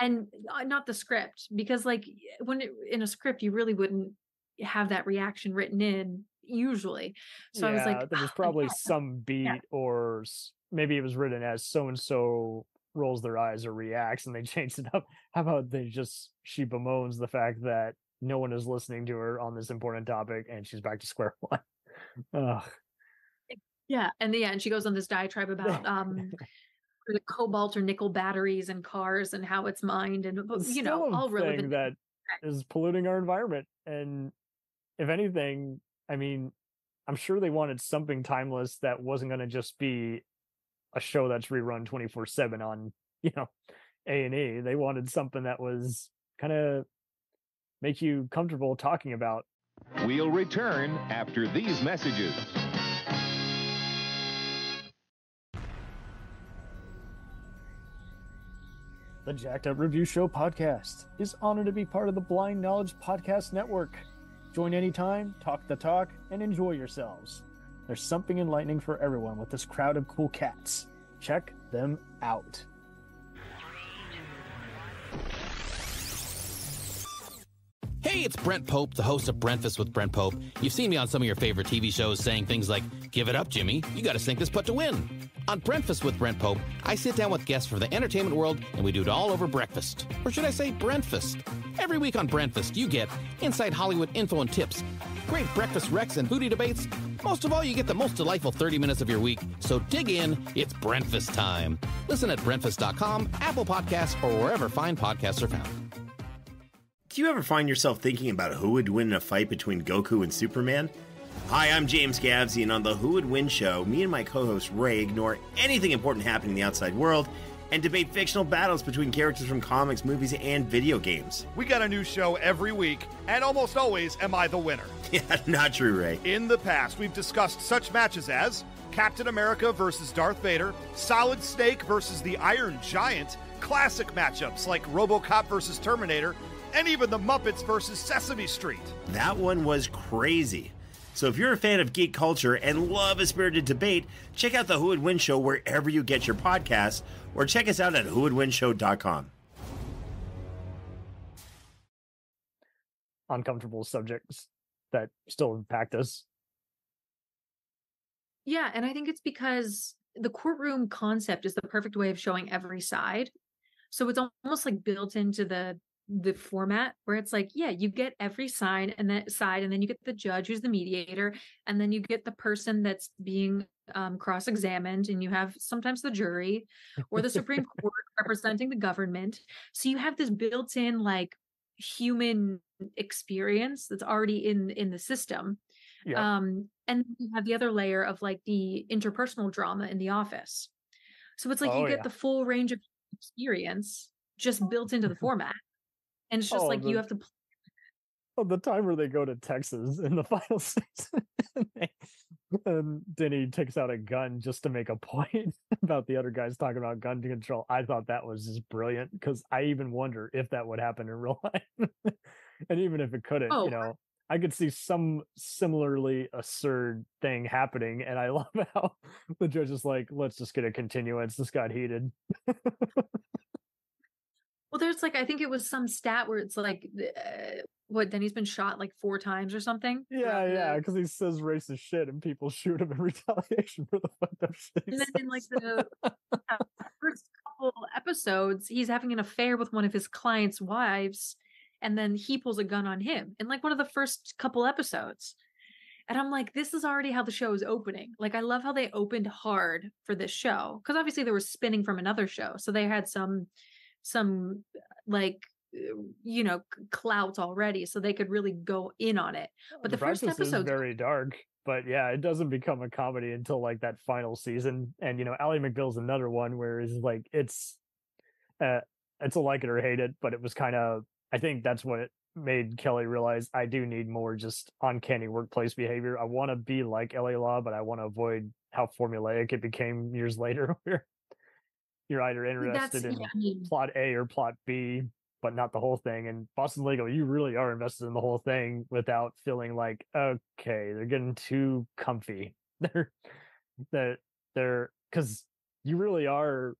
and uh, not the script because like when it, in a script you really wouldn't have that reaction written in usually so i was like there was "Ah, probably yeah." some beat or maybe it was written as so and so rolls their eyes or reacts and they changed it up. How about they just she bemoans the fact that no one is listening to her on this important topic and she's back to square one. Ugh. Yeah, and yeah, and she goes on this diatribe about um the cobalt or nickel batteries and cars and how it's mined and It's you know all relevant. that is polluting our environment. And if anything, I mean, I'm sure they wanted something timeless that wasn't going to just be a show that's rerun 24 7 on, you know, A and E. They wanted something that was kind of make you comfortable talking about. We'll return after these messages. The Jacked Up Review Show podcast is honored to be part of the Blind Knowledge Podcast Network. Join anytime, talk the talk, and enjoy yourselves. There's something enlightening for everyone with this crowd of cool cats. Check them out. Hey, it's Brent Pope, the host of Breakfast with Brent Pope. You've seen me on some of your favorite TV shows saying things like, Give it up, Jimmy. You got to sink this putt to win. On Breakfast with Brent Pope, I sit down with guests from the entertainment world and we do it all over breakfast. Or should I say, breakfast? Every week on Breakfast, you get inside Hollywood info and tips, great breakfast wrecks and booty debates. Most of all, you get the most delightful 30 minutes of your week. So dig in, it's breakfast time. Listen at Brentfast.com, Apple Podcasts, or wherever fine podcasts are found. Do you ever find yourself thinking about who would win in a fight between Goku and Superman? Hi, I'm James Gavsie, and on the Who Would Win show, me and my co host Ray ignore anything important happening in the outside world and debate fictional battles between characters from comics, movies, and video games. We got a new show every week, and almost always am I the winner. Yeah, not true, Ray. In the past, we've discussed such matches as Captain America versus Darth Vader, Solid Snake versus the Iron Giant, classic matchups like Robocop versus Terminator, and even the Muppets versus Sesame Street. That one was crazy. So if you're a fan of geek culture and love a spirited debate, check out the Who Would Win show wherever you get your podcasts, or check us out at whowouldwinshow.com. Uncomfortable subjects that still impact us. Yeah, and I think it's because the courtroom concept is the perfect way of showing every side. So it's almost like built into the the format where it's like, yeah, you get every side and then side, and then you get the judge who's the mediator, and then you get the person that's being um, cross-examined, and you have sometimes the jury or the Supreme Court representing the government. So you have this built-in like human experience that's already in in the system. Yeah. Um, and you have the other layer of like the interpersonal drama in the office. So it's like Oh, you get yeah. the full range of experience just built into the format. And it's just Oh, like the- you have to pl- Oh, the time where they go to Texas in the final season, and Denny takes out a gun just to make a point about the other guys talking about gun control. I thought that was just brilliant because I even wonder if that would happen in real life, and even if it couldn't, Oh. you know, I could see some similarly absurd thing happening, and I love how the judge is like, "Let's just get a continuance. This got heated." Well, there's like I think it was some stat where it's like uh, what then he's been shot like four times or something. Yeah, yeah, because he says racist shit, and people shoot him in retaliation for the fucked up shit. And then in like the uh, first couple episodes, he's having an affair with one of his clients' wives, and then he pulls a gun on him in like one of the first couple episodes. And I'm like, this is already how the show is opening. Like, I love how they opened hard for this show because obviously they were spinning from another show, so they had some, some like uh, you know clout already so they could really go in on it but the, first Breakfast is episode very dark, but yeah, it doesn't become a comedy until like that final season. And you know, Ally McBeal's another one where it's like it's uh it's a like it or hate it, but it was kind of I think that's what it made Kelley realize I do need more just uncanny workplace behavior. I want to be like LA Law, but I want to avoid how formulaic it became years later where you're either that's interested in yeah, I mean, plot A or plot B, but not the whole thing. And Boston Legal, you really are invested in the whole thing without feeling like, okay, they're getting too comfy. They're that they're because you really are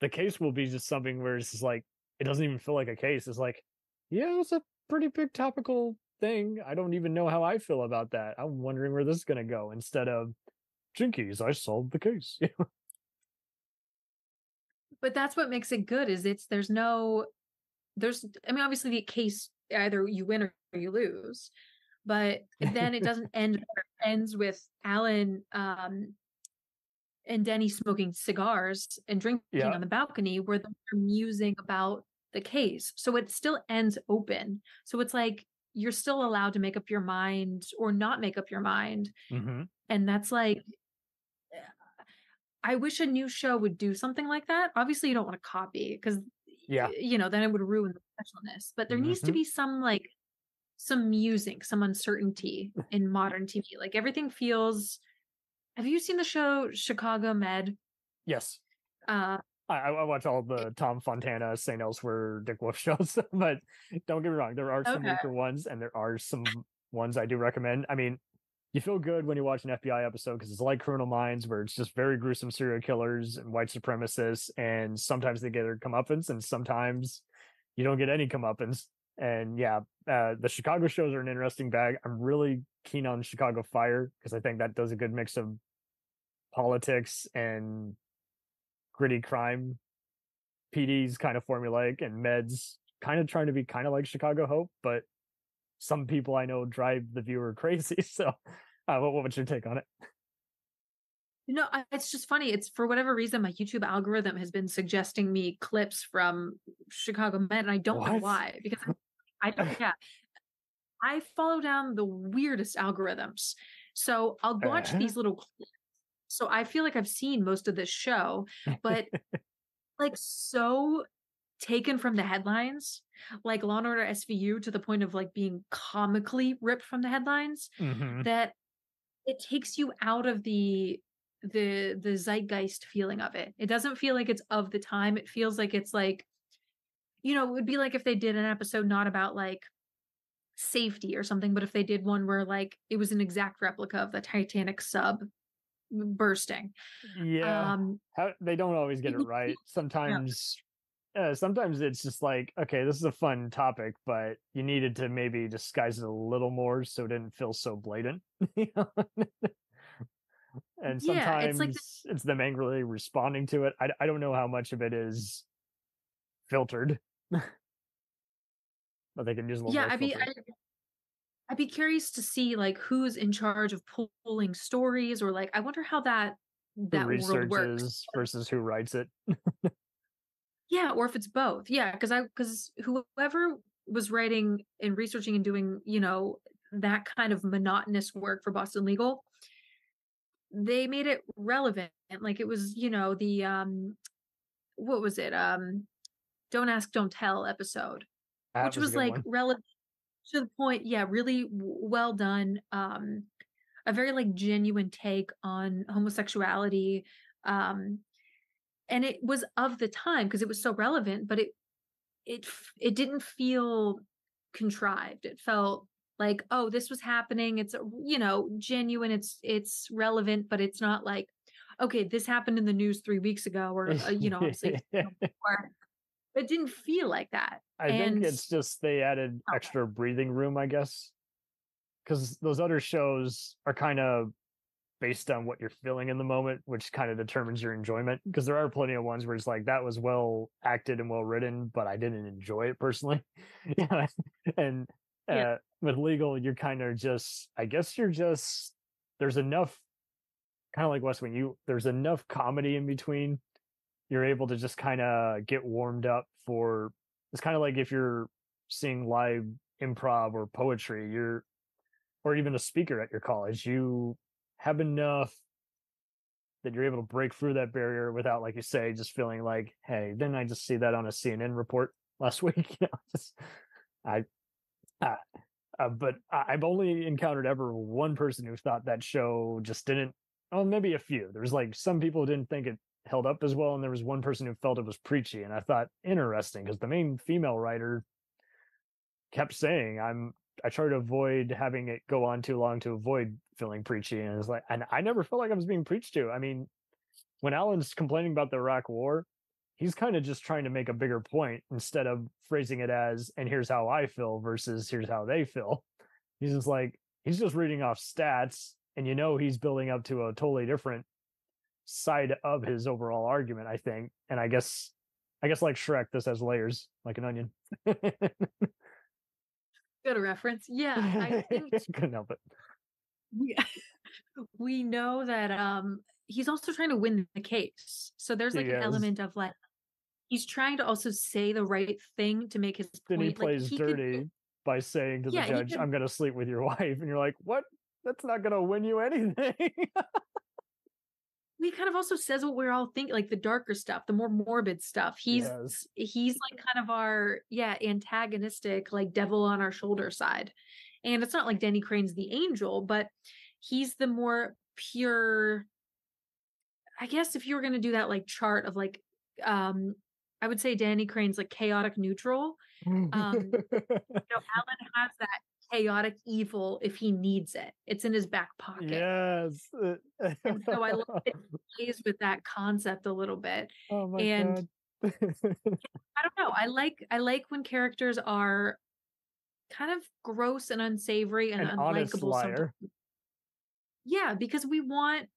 the case will be just something where it's just like it doesn't even feel like a case. It's like, yeah, it's a pretty big topical thing. I don't even know how I feel about that. I'm wondering where this is gonna go instead of Jinkies, I solved the case. but that's what makes it good is it's there's no there's i mean obviously the case either you win or you lose but then it doesn't end. It ends with alan um and denny smoking cigars and drinking Yeah. on the balcony where they're musing about the case so it still ends open so it's like you're still allowed to make up your mind or not make up your mind mm-hmm. and that's like i wish a new show would do something like that obviously you don't want to copy because Yeah. you know then it would ruin the specialness but there needs to Mhm. be some like some musing some uncertainty in modern tv like everything feels have you seen the show chicago med Yes. uh I, I I watch all the Tom Fontana, St. Elsewhere, Dick Wolf shows, but don't get me wrong, there are some Okay. weaker ones, and there are some ones I do recommend. I mean, you feel good when you watch an FBI episode because it's like Criminal Minds, where it's just very gruesome serial killers and white supremacists, and sometimes they get their comeuppance, and sometimes you don't get any comeuppance. And yeah, uh, the Chicago shows are an interesting bag. I'm really keen on Chicago Fire because I think that does a good mix of politics and gritty crime. PD's kind of formulaic and Meds kind of trying to be kind of like Chicago Hope, but some people I know drive the viewer crazy. So, uh, what, what's your take on it? you know it's just funny it's for whatever reason my youtube algorithm has been suggesting me clips from chicago med and i don't know why because i, I don't yeah i follow down the weirdest algorithms so i'll watch Uh-huh. these little clips so i feel like i've seen most of this show but like so taken from the headlines like law and order svu to the point of like being comically ripped from the headlines Mhm. that it takes you out of the the the zeitgeist feeling of it. It doesn't feel like it's of the time. It feels like it's like you know, it would be like if they did an episode not about like safety or something, but if they did one where like it was an exact replica of the Titanic sub bursting. Yeah, Um How, they don't always get it right. Sometimes, uh, sometimes it's just like, okay, this is a fun topic, but you needed to maybe disguise it a little more so it didn't feel so blatant. and Yeah, sometimes it's like it's them angrily responding to it. I, I don't know how much of it is filtered. but they can use a little yeah, I'd be. I'd, I'd be curious to see like who's in charge of pulling stories or like I wonder how that that world works. versus who writes it. Yeah, or if it's both. Yeah, because I because whoever was writing and researching and doing, you know, that kind of monotonous work for Boston Legal, they made it relevant. Like it was, you know, the um what was it? Um Don't Ask, Don't Tell episode, That which a was like one. relevant to the point. Yeah, really w- well done. Um a very like genuine take on homosexuality. Um and it was of the time because it was so relevant but it it it didn't feel contrived it felt like oh this was happening it's you know genuine it's it's relevant but it's not like okay this happened in the news 3 weeks ago or uh, you know obviously before. it didn't feel like that I think it's just they added Oh. extra breathing room, I guess. Because those other shows are kind of based on what you're feeling in the moment, which kind of determines your enjoyment. Because there are plenty of ones where it's like that was well acted and well written, but I didn't enjoy it personally. yeah. And uh, Yeah. with legal, you're kind of just, I guess you're just, there's enough, kind of like West Wing, you, there's enough comedy in between. You're able to just kind of get warmed up for it's kind of like if you're seeing live improv or poetry, you're or even a speaker at your college, you have enough that you're able to break through that barrier without, like you say, just feeling like, hey, didn't I just see that on a CNN report last week? You know, just I, uh, uh, but I- I've only encountered ever one person who thought that show just didn't. Oh, maybe a few. There was like some people didn't think it held up as well, and there was one person who felt it was preachy, and I thought interesting because the main female writer kept saying, "I'm I try to avoid having it go on too long to avoid feeling preachy. And it's like, and I never felt like I was being preached to. I mean, when Alan's complaining about the Iraq war, he's kind of just trying to make a bigger point instead of phrasing it as, and here's how I feel versus here's how they feel. He's just like, he's just reading off stats, and you know, he's building up to a totally different side of his overall argument, I think. And I guess, I guess like Shrek, this has layers like an onion. Good reference. Yeah, I think couldn't help it. We, we know that um he's also trying to win the case. So there's like He an is. element of like he's trying to also say the right thing to make his then point. he Like, plays he could- dirty by saying to the Yeah, he judge, could- "I'm going to sleep with your wife," and you're like, "What? That's not going to win you anything." he kind of also says what we're all thinking, like the darker stuff, the more morbid stuff. He's Yes. he's like kind of our yeah antagonistic, like devil on our shoulder side. And it's not like Danny Crane's the angel, but he's the more pure. I guess if you were going to do that like chart of like, um, I would say Danny Crane's like chaotic neutral. Um, You know, Alan has that chaotic evil if he needs it. It's in his back pocket. yes. And so I love he plays with that concept a little bit. oh my and- god. I don't know. I like I like when characters are kind of gross and unsavory and An unlikable. sometimes. liar. Yeah, because we want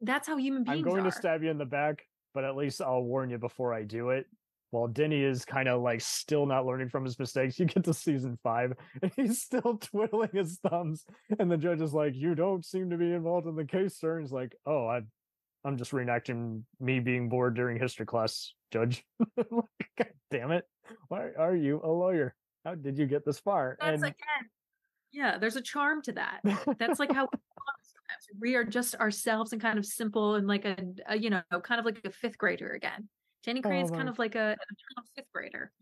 that's how human beings are. I'm going are. to stab you in the back, but at least I'll warn you before I do it. While Denny is kind of like still not learning from his mistakes, you get to season five and he's still twiddling his thumbs. And the judge is like, You don't seem to be involved in the case, sir. And he's like, Oh, I, I'm just reenacting me being bored during history class, judge. God damn it. Why are you a lawyer? How did you get this far? That's again. Yeah, there's a charm to that. That's like how we are sometimes. we are just ourselves and kind of simple and like a, a you know kind of like a fifth grader again. Jenny Oh is my- kind of like a eternal fifth grader.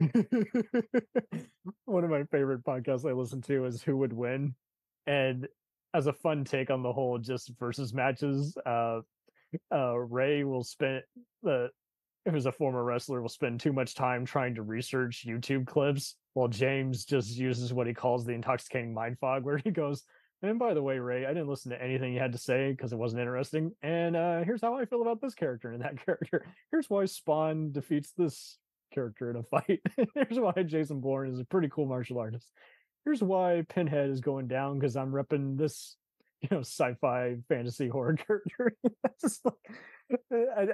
One of my favorite podcasts I listen to is Who Would Win, and as a fun take on the whole just versus matches, uh, uh, Ray will spend the who's a former wrestler will spend too much time trying to research YouTube clips, while James just uses what he calls the intoxicating mind fog, where he goes. And by the way, Ray, I didn't listen to anything you had to say because it wasn't interesting. And uh, here's how I feel about this character and that character. Here's why Spawn defeats this character in a fight. Here's why Jason Bourne is a pretty cool martial artist. Here's why Pinhead is going down because I'm repping this, you know, sci-fi fantasy horror character. Just like, I,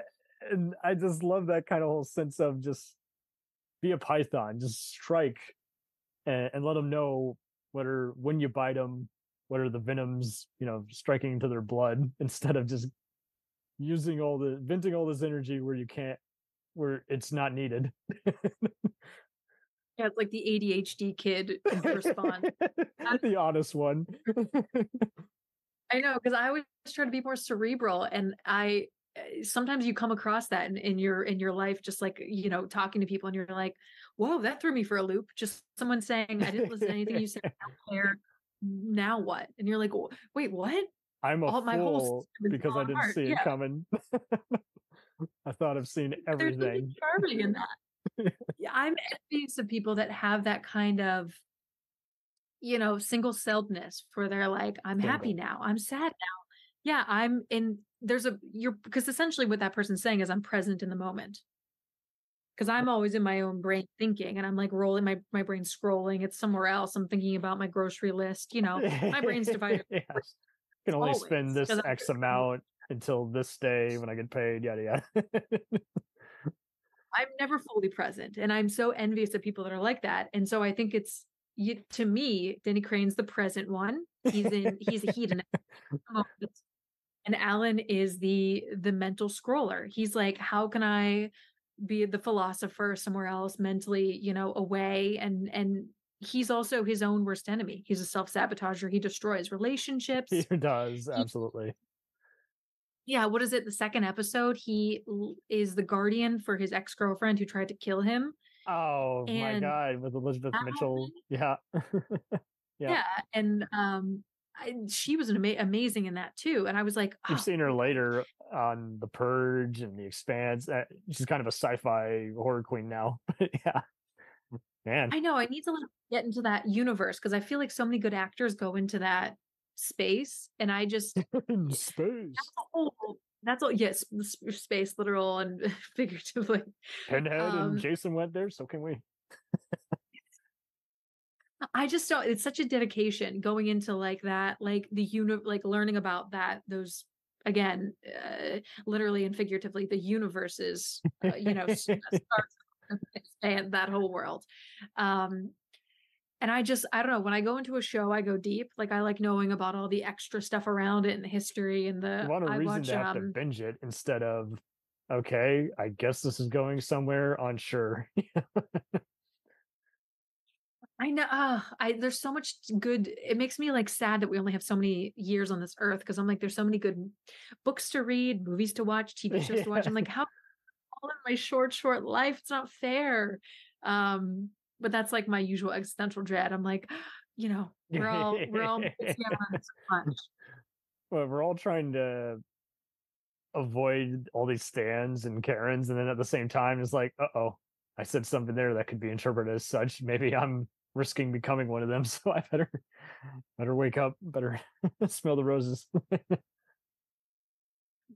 and I just love that kind of whole sense of just be a python, just strike, and, and let them know what are when you bite them, what are the venoms, you know, striking into their blood instead of just using all the venting all this energy where you can't where it's not needed. Yeah, it's like the ADHD kid response. the honest one. I know because I always try to be more cerebral, and I Eh, sometimes you come across that in, in your in your life, just like you know talking to people, and you're like, "Whoa, that threw me for a loop." Just someone saying, "I didn't listen to anything you said." I don't care. Now what? And you're like, "Wait, what?" I'm a All- my whole fool because I didn't see it Yeah. coming. I thought I've seen There's everything. charming in that. yeah, I'm envious of people that have that kind of, you know, single celledness for they're like, I'm happy now, I'm sad now. Yeah, I'm in. There's a you're because essentially what that person's saying is I'm present in the moment. Because uh I'm always in my own brain thinking, and I'm like rolling my my brain scrolling. It's somewhere else. I'm thinking about my grocery list. You know, my brain's divided. yes. Can only spend Always, this 'cause I'm X amount until this day when I get paid. Yada yada. I'm never fully present, and I'm so envious of people that are like that. And so I think it's you, to me, Denny Crane's the present one. He's in. he's a hedonist, and Alan is the the mental scroller. He's like, how can I be the philosopher somewhere else mentally you know away and and he's also his own worst enemy he's a self-sabotager he destroys relationships He does absolutely. yeah what is it the second episode he is the guardian for his ex-girlfriend who tried to kill him Oh my god, with Elizabeth Mitchell. Yeah. yeah, Yeah. and um I, she was an ama- amazing in that too and i was like You've oh, seen her later on The Purge and The Expanse. Uh, she's kind of a sci-fi horror queen now. But yeah, man, I know I need to get into that universe because I feel like so many good actors go into that space, and I just in space. that's all. That's all. Yes, space, literal and figuratively. Pinhead um, and Jason went there, so can we. I just don't. It's such a dedication going into like that, like the uni, like learning about that. Those again, uh, literally and figuratively, the universes. Uh, you know, starts expand that whole world. Um, and I just, I don't know. When I go into a show, I go deep. Like I like knowing about all the extra stuff around it and the history and the. You want a I reason watch, to have to um, binge it instead of, okay, I guess this is going somewhere. Unsure. I know. Uh, I there's so much good. It makes me like sad that we only have so many years on this earth because I'm like, there's so many good books to read, movies to watch, TV shows to watch. I'm like, how all in my short, short life? It's not fair. Um, but that's like my usual existential dread. I'm like, you know, we're all we're all missing out on so much. well, we're all trying to avoid all these stands and Karens, and then at the same time, it's like, uh oh, I said something there that could be interpreted as such. Maybe I'm risking becoming one of them, so I better better wake up, better smell the roses.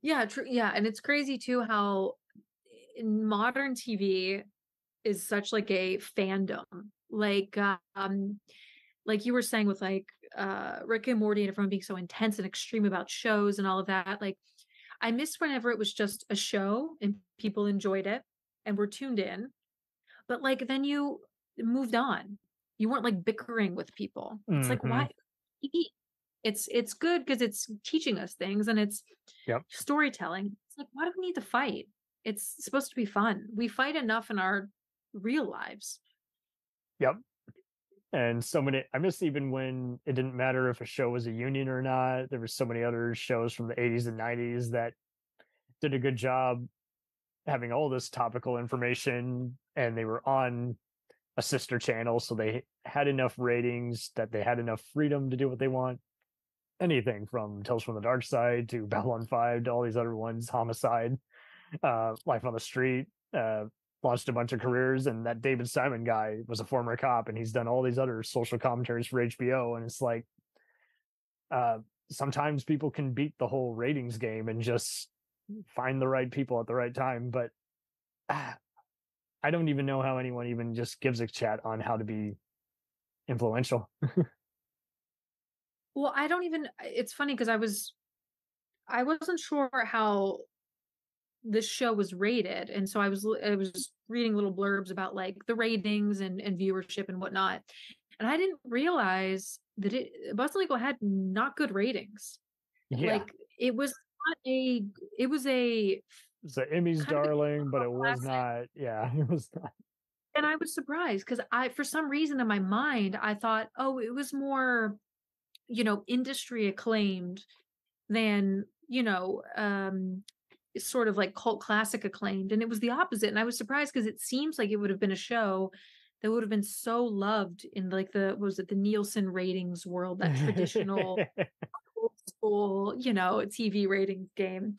Yeah, true. Yeah, and it's crazy too how modern TV is such like a fandom. Like um like you were saying with like uh Rick and Morty and everyone being so intense and extreme about shows and all of that. Like I missed whenever it was just a show and people enjoyed it and were tuned in. But like then you moved on. You weren't like bickering with people. It's like Mhm. why It's it's good because it's teaching us things and it's Yep. storytelling. It's like why do we need to fight? It's supposed to be fun. We fight enough in our real lives. Yep. And so many i miss even when it didn't matter if a show was a union or not there were so many other shows from the 80s and 90s that did a good job having all this topical information and they were on a sister channel so they had enough ratings that they had enough freedom to do what they want. Anything from tales from the dark side to babylon 5 to all these other ones homicide uh life on the street uh launched a bunch of careers and that David Simon guy was a former cop and he's done all these other social commentaries for HBO and it's like uh sometimes people can beat the whole ratings game and just find the right people at the right time but ah, I don't even know how anyone even just gives a chat on how to be influential. Well, I don't even it's funny because I was I wasn't sure how this show was rated and so I was I was reading little blurbs about like the ratings and and viewership and whatnot. And I didn't realize that it Boston Legal had not good ratings. Yeah, Like it was not a it was a it's an Emmy's kind of a darling, but it was classic. not. Yeah, it was not. and I was surprised because I, for some reason in my mind, I thought, oh, it was more, you know, industry acclaimed than, you know, um, sort of like cult classic acclaimed. And it was the opposite. And I was surprised because it seems like it would have been a show that would have been so loved in like the, was it, the Nielsen ratings world, that traditional old school, you know, TV ratings game.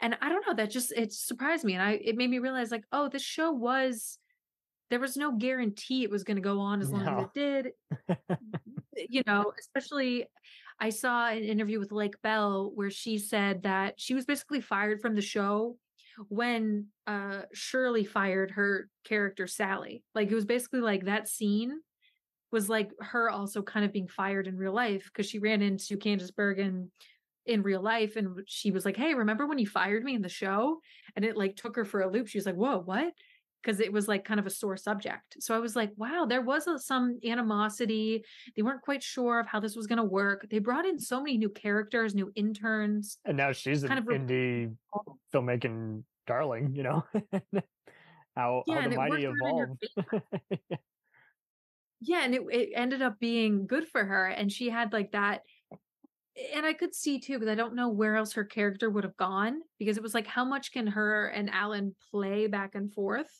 And I don't know, that just it surprised me. And I it made me realize like, oh, this show was there was no guarantee it was going to go on as long as it did. you know, especially I saw an interview with Lake Bell where she said that she was basically fired from the show when uh Shirley fired her character Sally. Like it was basically like that scene was like her also kind of being fired in real life because she ran into Candice Bergen in real life and she was like, Hey, remember when you fired me in the show? And it like took her for a loop. She was like, Whoa, what? Because it was like kind of a sore subject. So I was like, wow, there was a, some animosity. They weren't quite sure of how this was going to work. They brought in so many new characters, new interns. and now she's an of indie oh. filmmaking darling, you know. how Yeah, how the mighty worked out in her evolved. yeah and it, it ended up being good for her and she had like that and i could see too because i don't know where else her character would have gone because it was like how much can her and alan play back and forth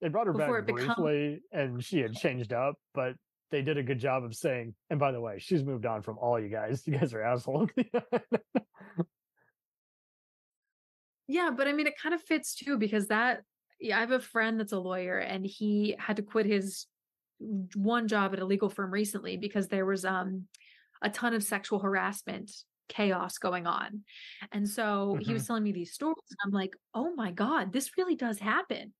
they brought her back it become- briefly, and she had changed up, but they did a good job of saying. And by the way, she's moved on from all you guys. You guys are assholes. yeah but i mean it kind of fits too because that yeah, i have a friend that's a lawyer and he had to quit his one job at a legal firm recently because there was um a ton of sexual harassment chaos going on. And so he was mm-hmm. telling me these stories and i'm like oh my god this really does happen.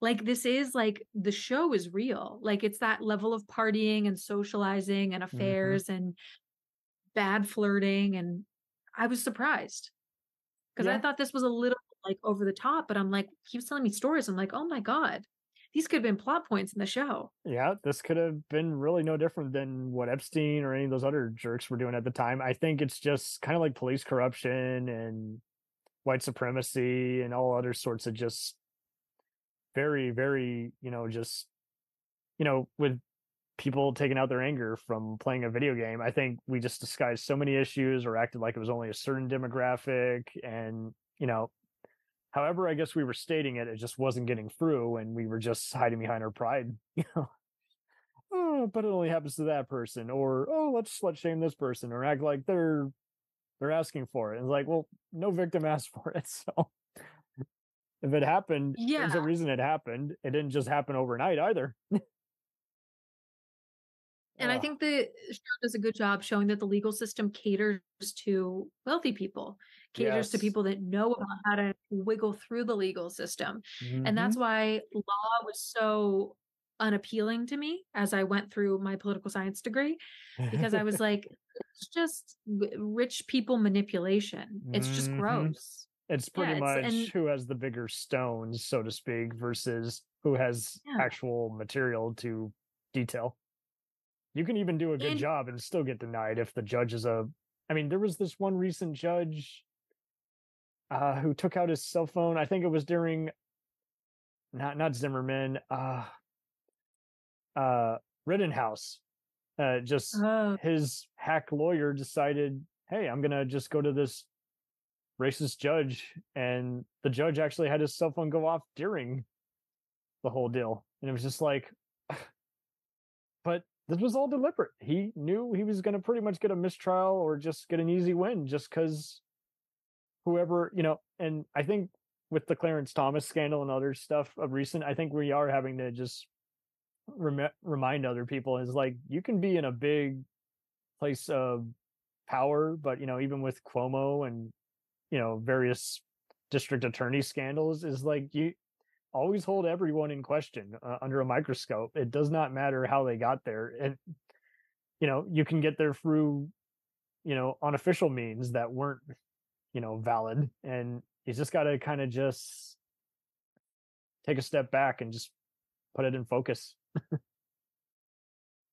Like this is like the show is real. Like it's that level of partying and socializing and mm-hmm. affairs and bad flirting and i was surprised. Because i thought this was a little like over the top but i'm like he was telling me stories. I'm like oh my god these could have been plot points in the show yeah, this could have been really no different than what Epstein or any of those other jerks were doing at the time. I think it's just kind of like police corruption and white supremacy and all other sorts of just very, very, you know, just, you know, with people taking out their anger from playing a video game. I think we just disguised so many issues or acted like it was only a certain demographic. And, you know, however, I guess we were stating it, it just wasn't getting through and we were just hiding behind our pride, you know. Oh, but it only happens to that person, or oh, let's slut shame this person, or act like they're they're asking for it. It's like, well, no victim asked for it, so if it happened, yeah. there's a reason it happened. It didn't just happen overnight either. and i think the show does a good job showing that the legal system caters to wealthy people caters to people that know about how to wiggle through the legal system and that's Mhm. why law was so unappealing to me as I went through my political science degree because I was like, it's just rich people manipulation. It's just Mhm. gross. it's pretty it's- much and- who has the bigger stones, so to speak, versus who has Yeah. actual material to detail. You can even do a good And- job and still get denied if the judge is a. I mean, there was this one recent judge uh, who took out his cell phone. I think it was during not not Zimmerman, uh, uh, Rittenhouse. Uh, just Oh, his hack lawyer decided, hey, I'm gonna just go to this racist judge, and the judge actually had his cell phone go off during the whole deal, and it was just like, but this was all deliberate. He knew he was gonna pretty much get a mistrial or just get an easy win, just because whoever you know. And I think with the Clarence Thomas scandal and other stuff of recent, I think we are having to just rem- remind other people is like you can be in a big place of power, but you know, even with Cuomo and you know various district attorney scandals, is like you always hold everyone in question uh, under a microscope. It does not matter how they got there, and you know you can get there through you know unofficial means that weren't you know valid, and you just got to kind of just take a step back and just put it in focus.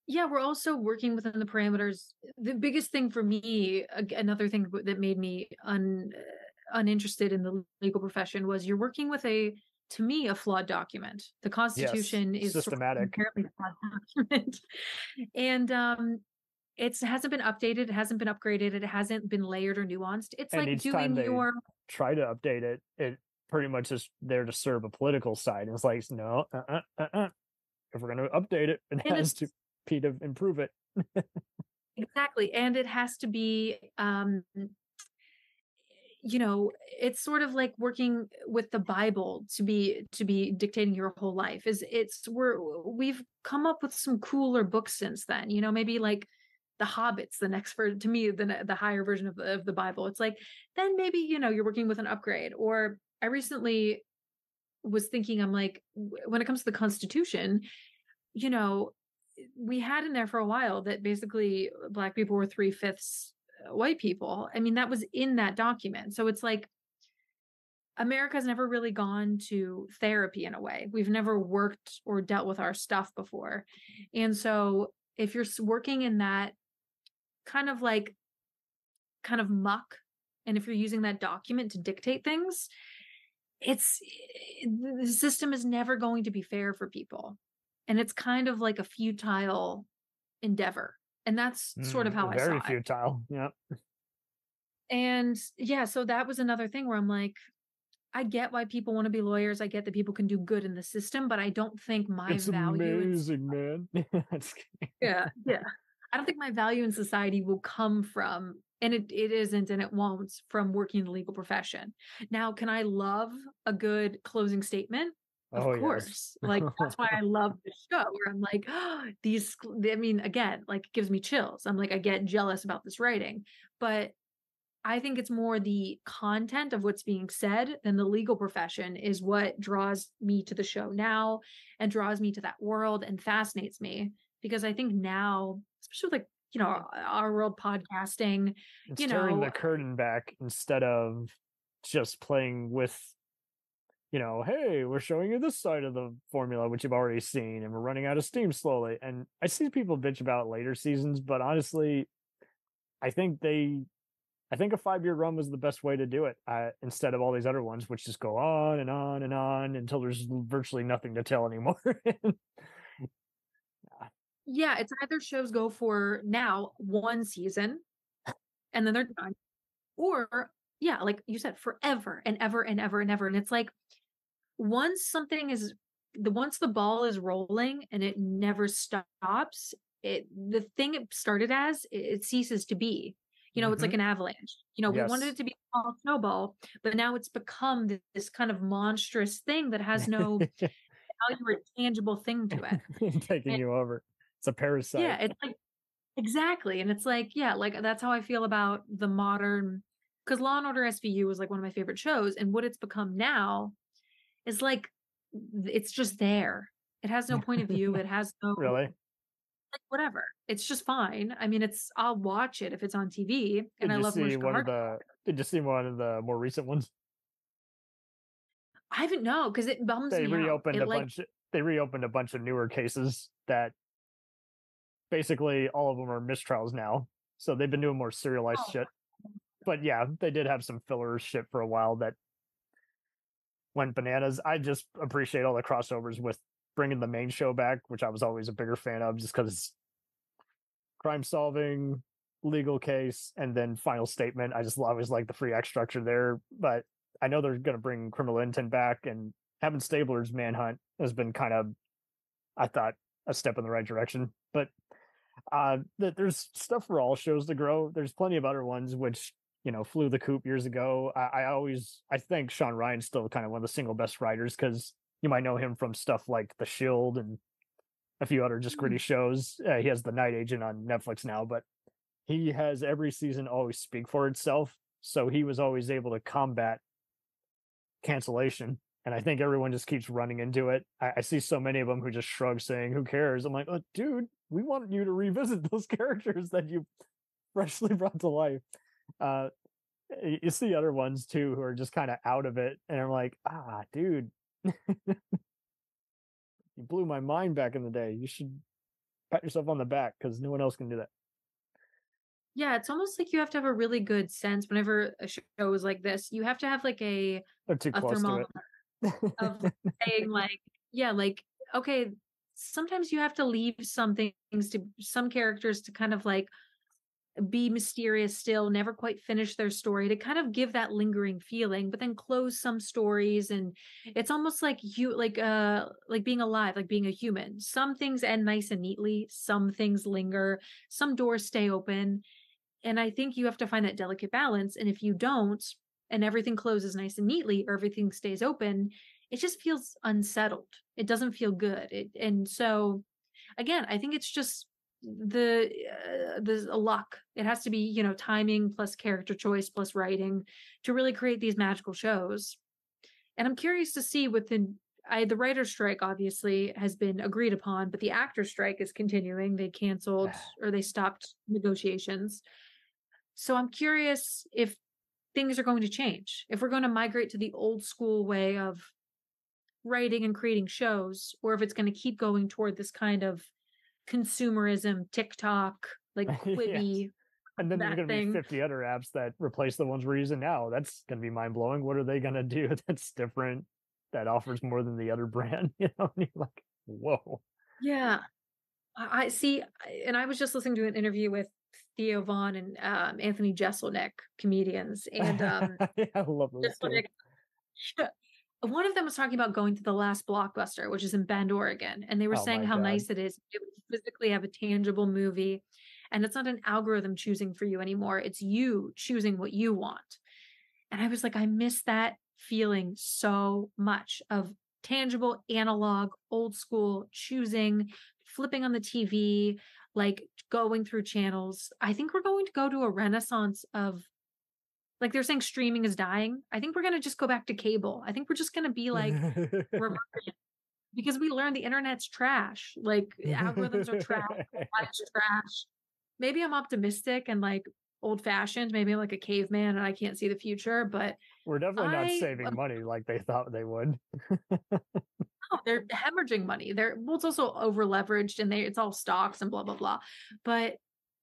yeah, we're also working within the parameters. The biggest thing for me, another thing that made me un uh, uninterested in the legal profession was you're working with a to me a flawed document. The Constitution is sort of systematic. inherently flawed document, and um, it's hasn't been updated, it hasn't been upgraded, it hasn't been layered or nuanced. It's And like doing your try to update it, it pretty much is there to serve a political side. It's like, no, uh-uh, uh-uh. if we're going to update it, it And has to be to improve it. exactly and it has to be um you know it's sort of like working with the bible to be to be dictating your whole life is it's we're we've come up with some cooler books since then you know maybe like the hobbits the next for to me the the higher version of the, of the bible it's like then maybe you know you're working with an upgrade or i recently was thinking i'm like when it comes to the constitution you know we had in there for a while that basically uh, black people were three fifths uh, white people. I mean, that was in that document. So it's like America's never really gone to therapy in a way. We've never worked or dealt with our stuff before. And so if you're working in that kind of like kind of muck, and if you're using that document to dictate things, it's eh, the system is never going to be fair for people and it's kind of like a futile endeavor and that's sort of Mm, how I saw it. very futile. yeah And yeah, so that was another thing where I'm like, I get why people want to be lawyers. I get that people can do good in the system, but I don't think my It's value. in- amazing, man. Yeah, yeah. I don't think my value in society will come from, and it, it isn't, and it won't from working in the legal profession. Now, can I love a good closing statement? Of Oh, yes. course. Like that's why I love the show where I'm like, oh, these I mean, again, like it gives me chills. I'm like, I get jealous about this writing. But I think it's more the content of what's being said than the legal profession is what draws me to the show now and draws me to that world and fascinates me. Because I think now, especially with like, you know, our world podcasting, It's you turning know, the curtain back instead of just playing with, you know, hey, we're showing you this side of the formula, which you've already seen, and we're running out of steam slowly. And I see people bitch about later seasons, but honestly, I think they, I think a five year run was the best way to do it uh, instead of all these other ones, which just go on and on and on until there's virtually nothing to tell anymore. yeah, it's either shows go for now one season and then they're done, or yeah, like you said, forever and ever and ever and ever. And it's like once something is the once the ball is rolling and it never stops, it the thing it started as it, ceases to be. You know, it's like mm-hmm. an avalanche. You know, we wanted it to be a small snowball, but now it's become this, this kind of monstrous thing that has no value or tangible thing to it. taking And- you over. It's a parasite. Yeah, it's like exactly. And it's like, yeah, like uh, that's how I feel about the modern because Law and Order SVU was like one of my favorite shows. And what it's become now is like it's just there. It has no point of view. It has no really. like whatever. It's just fine. I mean, it's I'll watch it if it's on TV. And Did I love see Mariska one of the? Did you see one of the more recent ones? I haven't know because it bums They reopened a like, bunch. They reopened a bunch of newer cases that basically all of them are mistrials now. So they've been doing more serialized Oh. shit. But yeah, they did have some filler shit for a while that went bananas. I just appreciate all the crossovers with bringing the main show back, which I was always a bigger fan of, just because crime solving, legal case, and then final statement. I just always like the free act structure there. But I know they're going to bring Criminal Intent back, and having Stabler's Manhunt has been kind of, I thought, a step in the right direction. But uh, th- there's stuff for all shows to grow. There's plenty of other ones which you know flew the coop years ago. I, I always I think Shawn Ryan's still kind of one of the single best writers because you might know him from stuff like The Shield and a few other just gritty shows. Uh, he has The Night Agent on Netflix now, but he has every season always speak for itself. So he was always able to combat cancellation. And I think everyone just keeps running into it. I, I see so many of them who just shrug, saying, "Who cares?" I'm like, oh, "Dude, we want you to revisit those characters that you freshly brought to life." Uh, you see other ones too who are just kind of out of it, and I'm like, "Ah, dude, you blew my mind back in the day. You should pat yourself on the back because no one else can do that." yeah, it's almost like you have to have a really good sense whenever a show is like this. You have to have like a a thermometer of saying like yeah like okay sometimes you have to leave some things to some characters to kind of like be mysterious still never quite finish their story to kind of give that lingering feeling but then close some stories and it's almost like you like uh like being alive like being a human. Some things end nice and neatly some things linger some doors stay open and i think you have to find that delicate balance and if you don't and everything closes nice and neatly or everything stays open it just feels unsettled it doesn't feel good it, and so again i think it's just the uh, the luck it has to be you know timing plus character choice plus writing to really create these magical shows and i'm curious to see within I the writer's strike obviously has been agreed upon, but the actor strike is continuing. They canceled or they stopped negotiations. So I'm curious if things are going to change. If we're going to migrate to the old school way of writing and creating shows, or if it's going to keep going toward this kind of consumerism, TikTok, like Yes. Quibi and then there's going to be 50 other apps that replace the ones we're using now. That's going to be mind blowing. What are they going to do that's different that offers more than the other brand? You know, and you're like, whoa. Yeah. I see. And I was just listening to an interview with Theo Von and um, Anthony Jeselnik, comedians. And um, I love those. Two. Jeselnik, Yeah. one of them was talking about going to the last blockbuster, which is in Bend, Oregon. And they were Oh saying how God. nice it is to physically have a tangible movie. And it's not an algorithm choosing for you anymore. It's you choosing what you want. And I was like, I miss that feeling so much of tangible, analog, old school, choosing, flipping on the TV, like going through channels. I think we're going to go to a renaissance of like they're saying streaming is dying. I think we're going to just go back to cable. I think we're just going to be like because we learned the internet's trash. Like algorithms are trash, trash. Maybe I'm optimistic and like old fashioned. Maybe I'm like a caveman and I can't see the future, but We're definitely not I- saving money like they thought they would. no, they're hemorrhaging money. They're well, it's also over leveraged and they it's all stocks and blah blah blah. But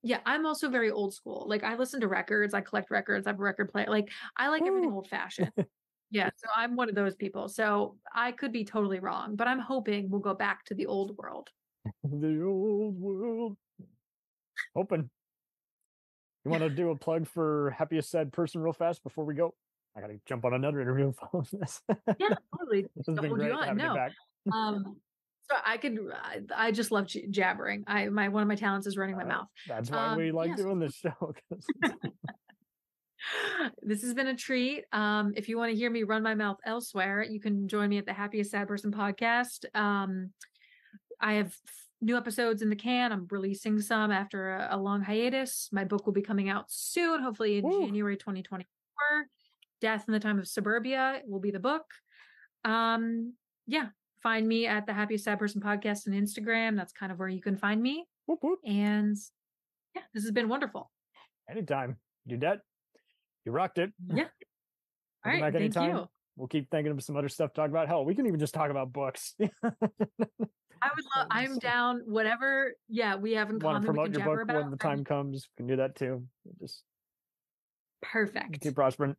yeah, I'm also very old school. Like I listen to records, I collect records, I have a record player. Like I like everything old fashioned. yeah, so I'm one of those people. So I could be totally wrong, but I'm hoping we'll go back to the old world. the old world. Open. You want to do a plug for happiest sad person real fast before we go? I got to jump on another interview and follow this. Yeah, totally. this has been hold you great on, no. you back. Um, so I could, I, I just love j- jabbering. I my one of my talents is running my Uh, mouth. That's why Um, we like yeah, doing this show. this has been a treat. Um, if you want to hear me run my mouth elsewhere, you can join me at the Happiest Sad Person podcast. Um, I have f- new episodes in the can. I'm releasing some after a, a long hiatus. My book will be coming out soon, hopefully in Woo. January 2024. Death in the Time of Suburbia will be the book. Um, yeah, find me at the Happiest Sad Person podcast on Instagram. That's kind of where you can find me. whoop, whoop. And yeah, this has been wonderful. Anytime. Do that. You rocked it. Yeah. All right, thank anytime. you. We'll keep thinking of some other stuff to talk about. Hell, we can even just talk about books. I would love. I'm down. Whatever. Yeah, we have in Want to common. Promote your book about. when the I'm time comes. We can do that too. Just Perfect. keep prospering.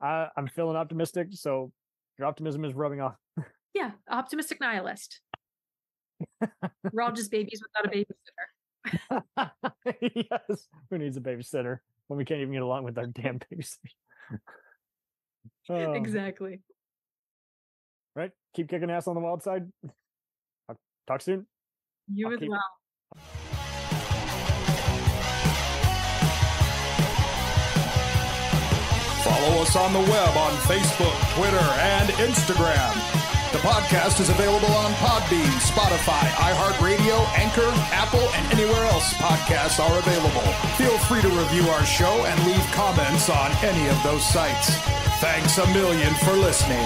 I, I'm feeling optimistic, so your optimism is rubbing off. Yeah, optimistic nihilist. We're all just babies without a babysitter. yes. Who needs a babysitter when we can't even get along with our damn babysitter? Oh, Exactly. Right? Keep kicking ass on the wild side. Talk- Talk soon. You I'll as keep- well. Follow us on the web on Facebook, Twitter, and Instagram. The podcast is available on Podbean, Spotify, iHeartRadio, Anchor, Apple, and anywhere else podcasts are available. Feel free to review our show and leave comments on any of those sites. Thanks a million for listening.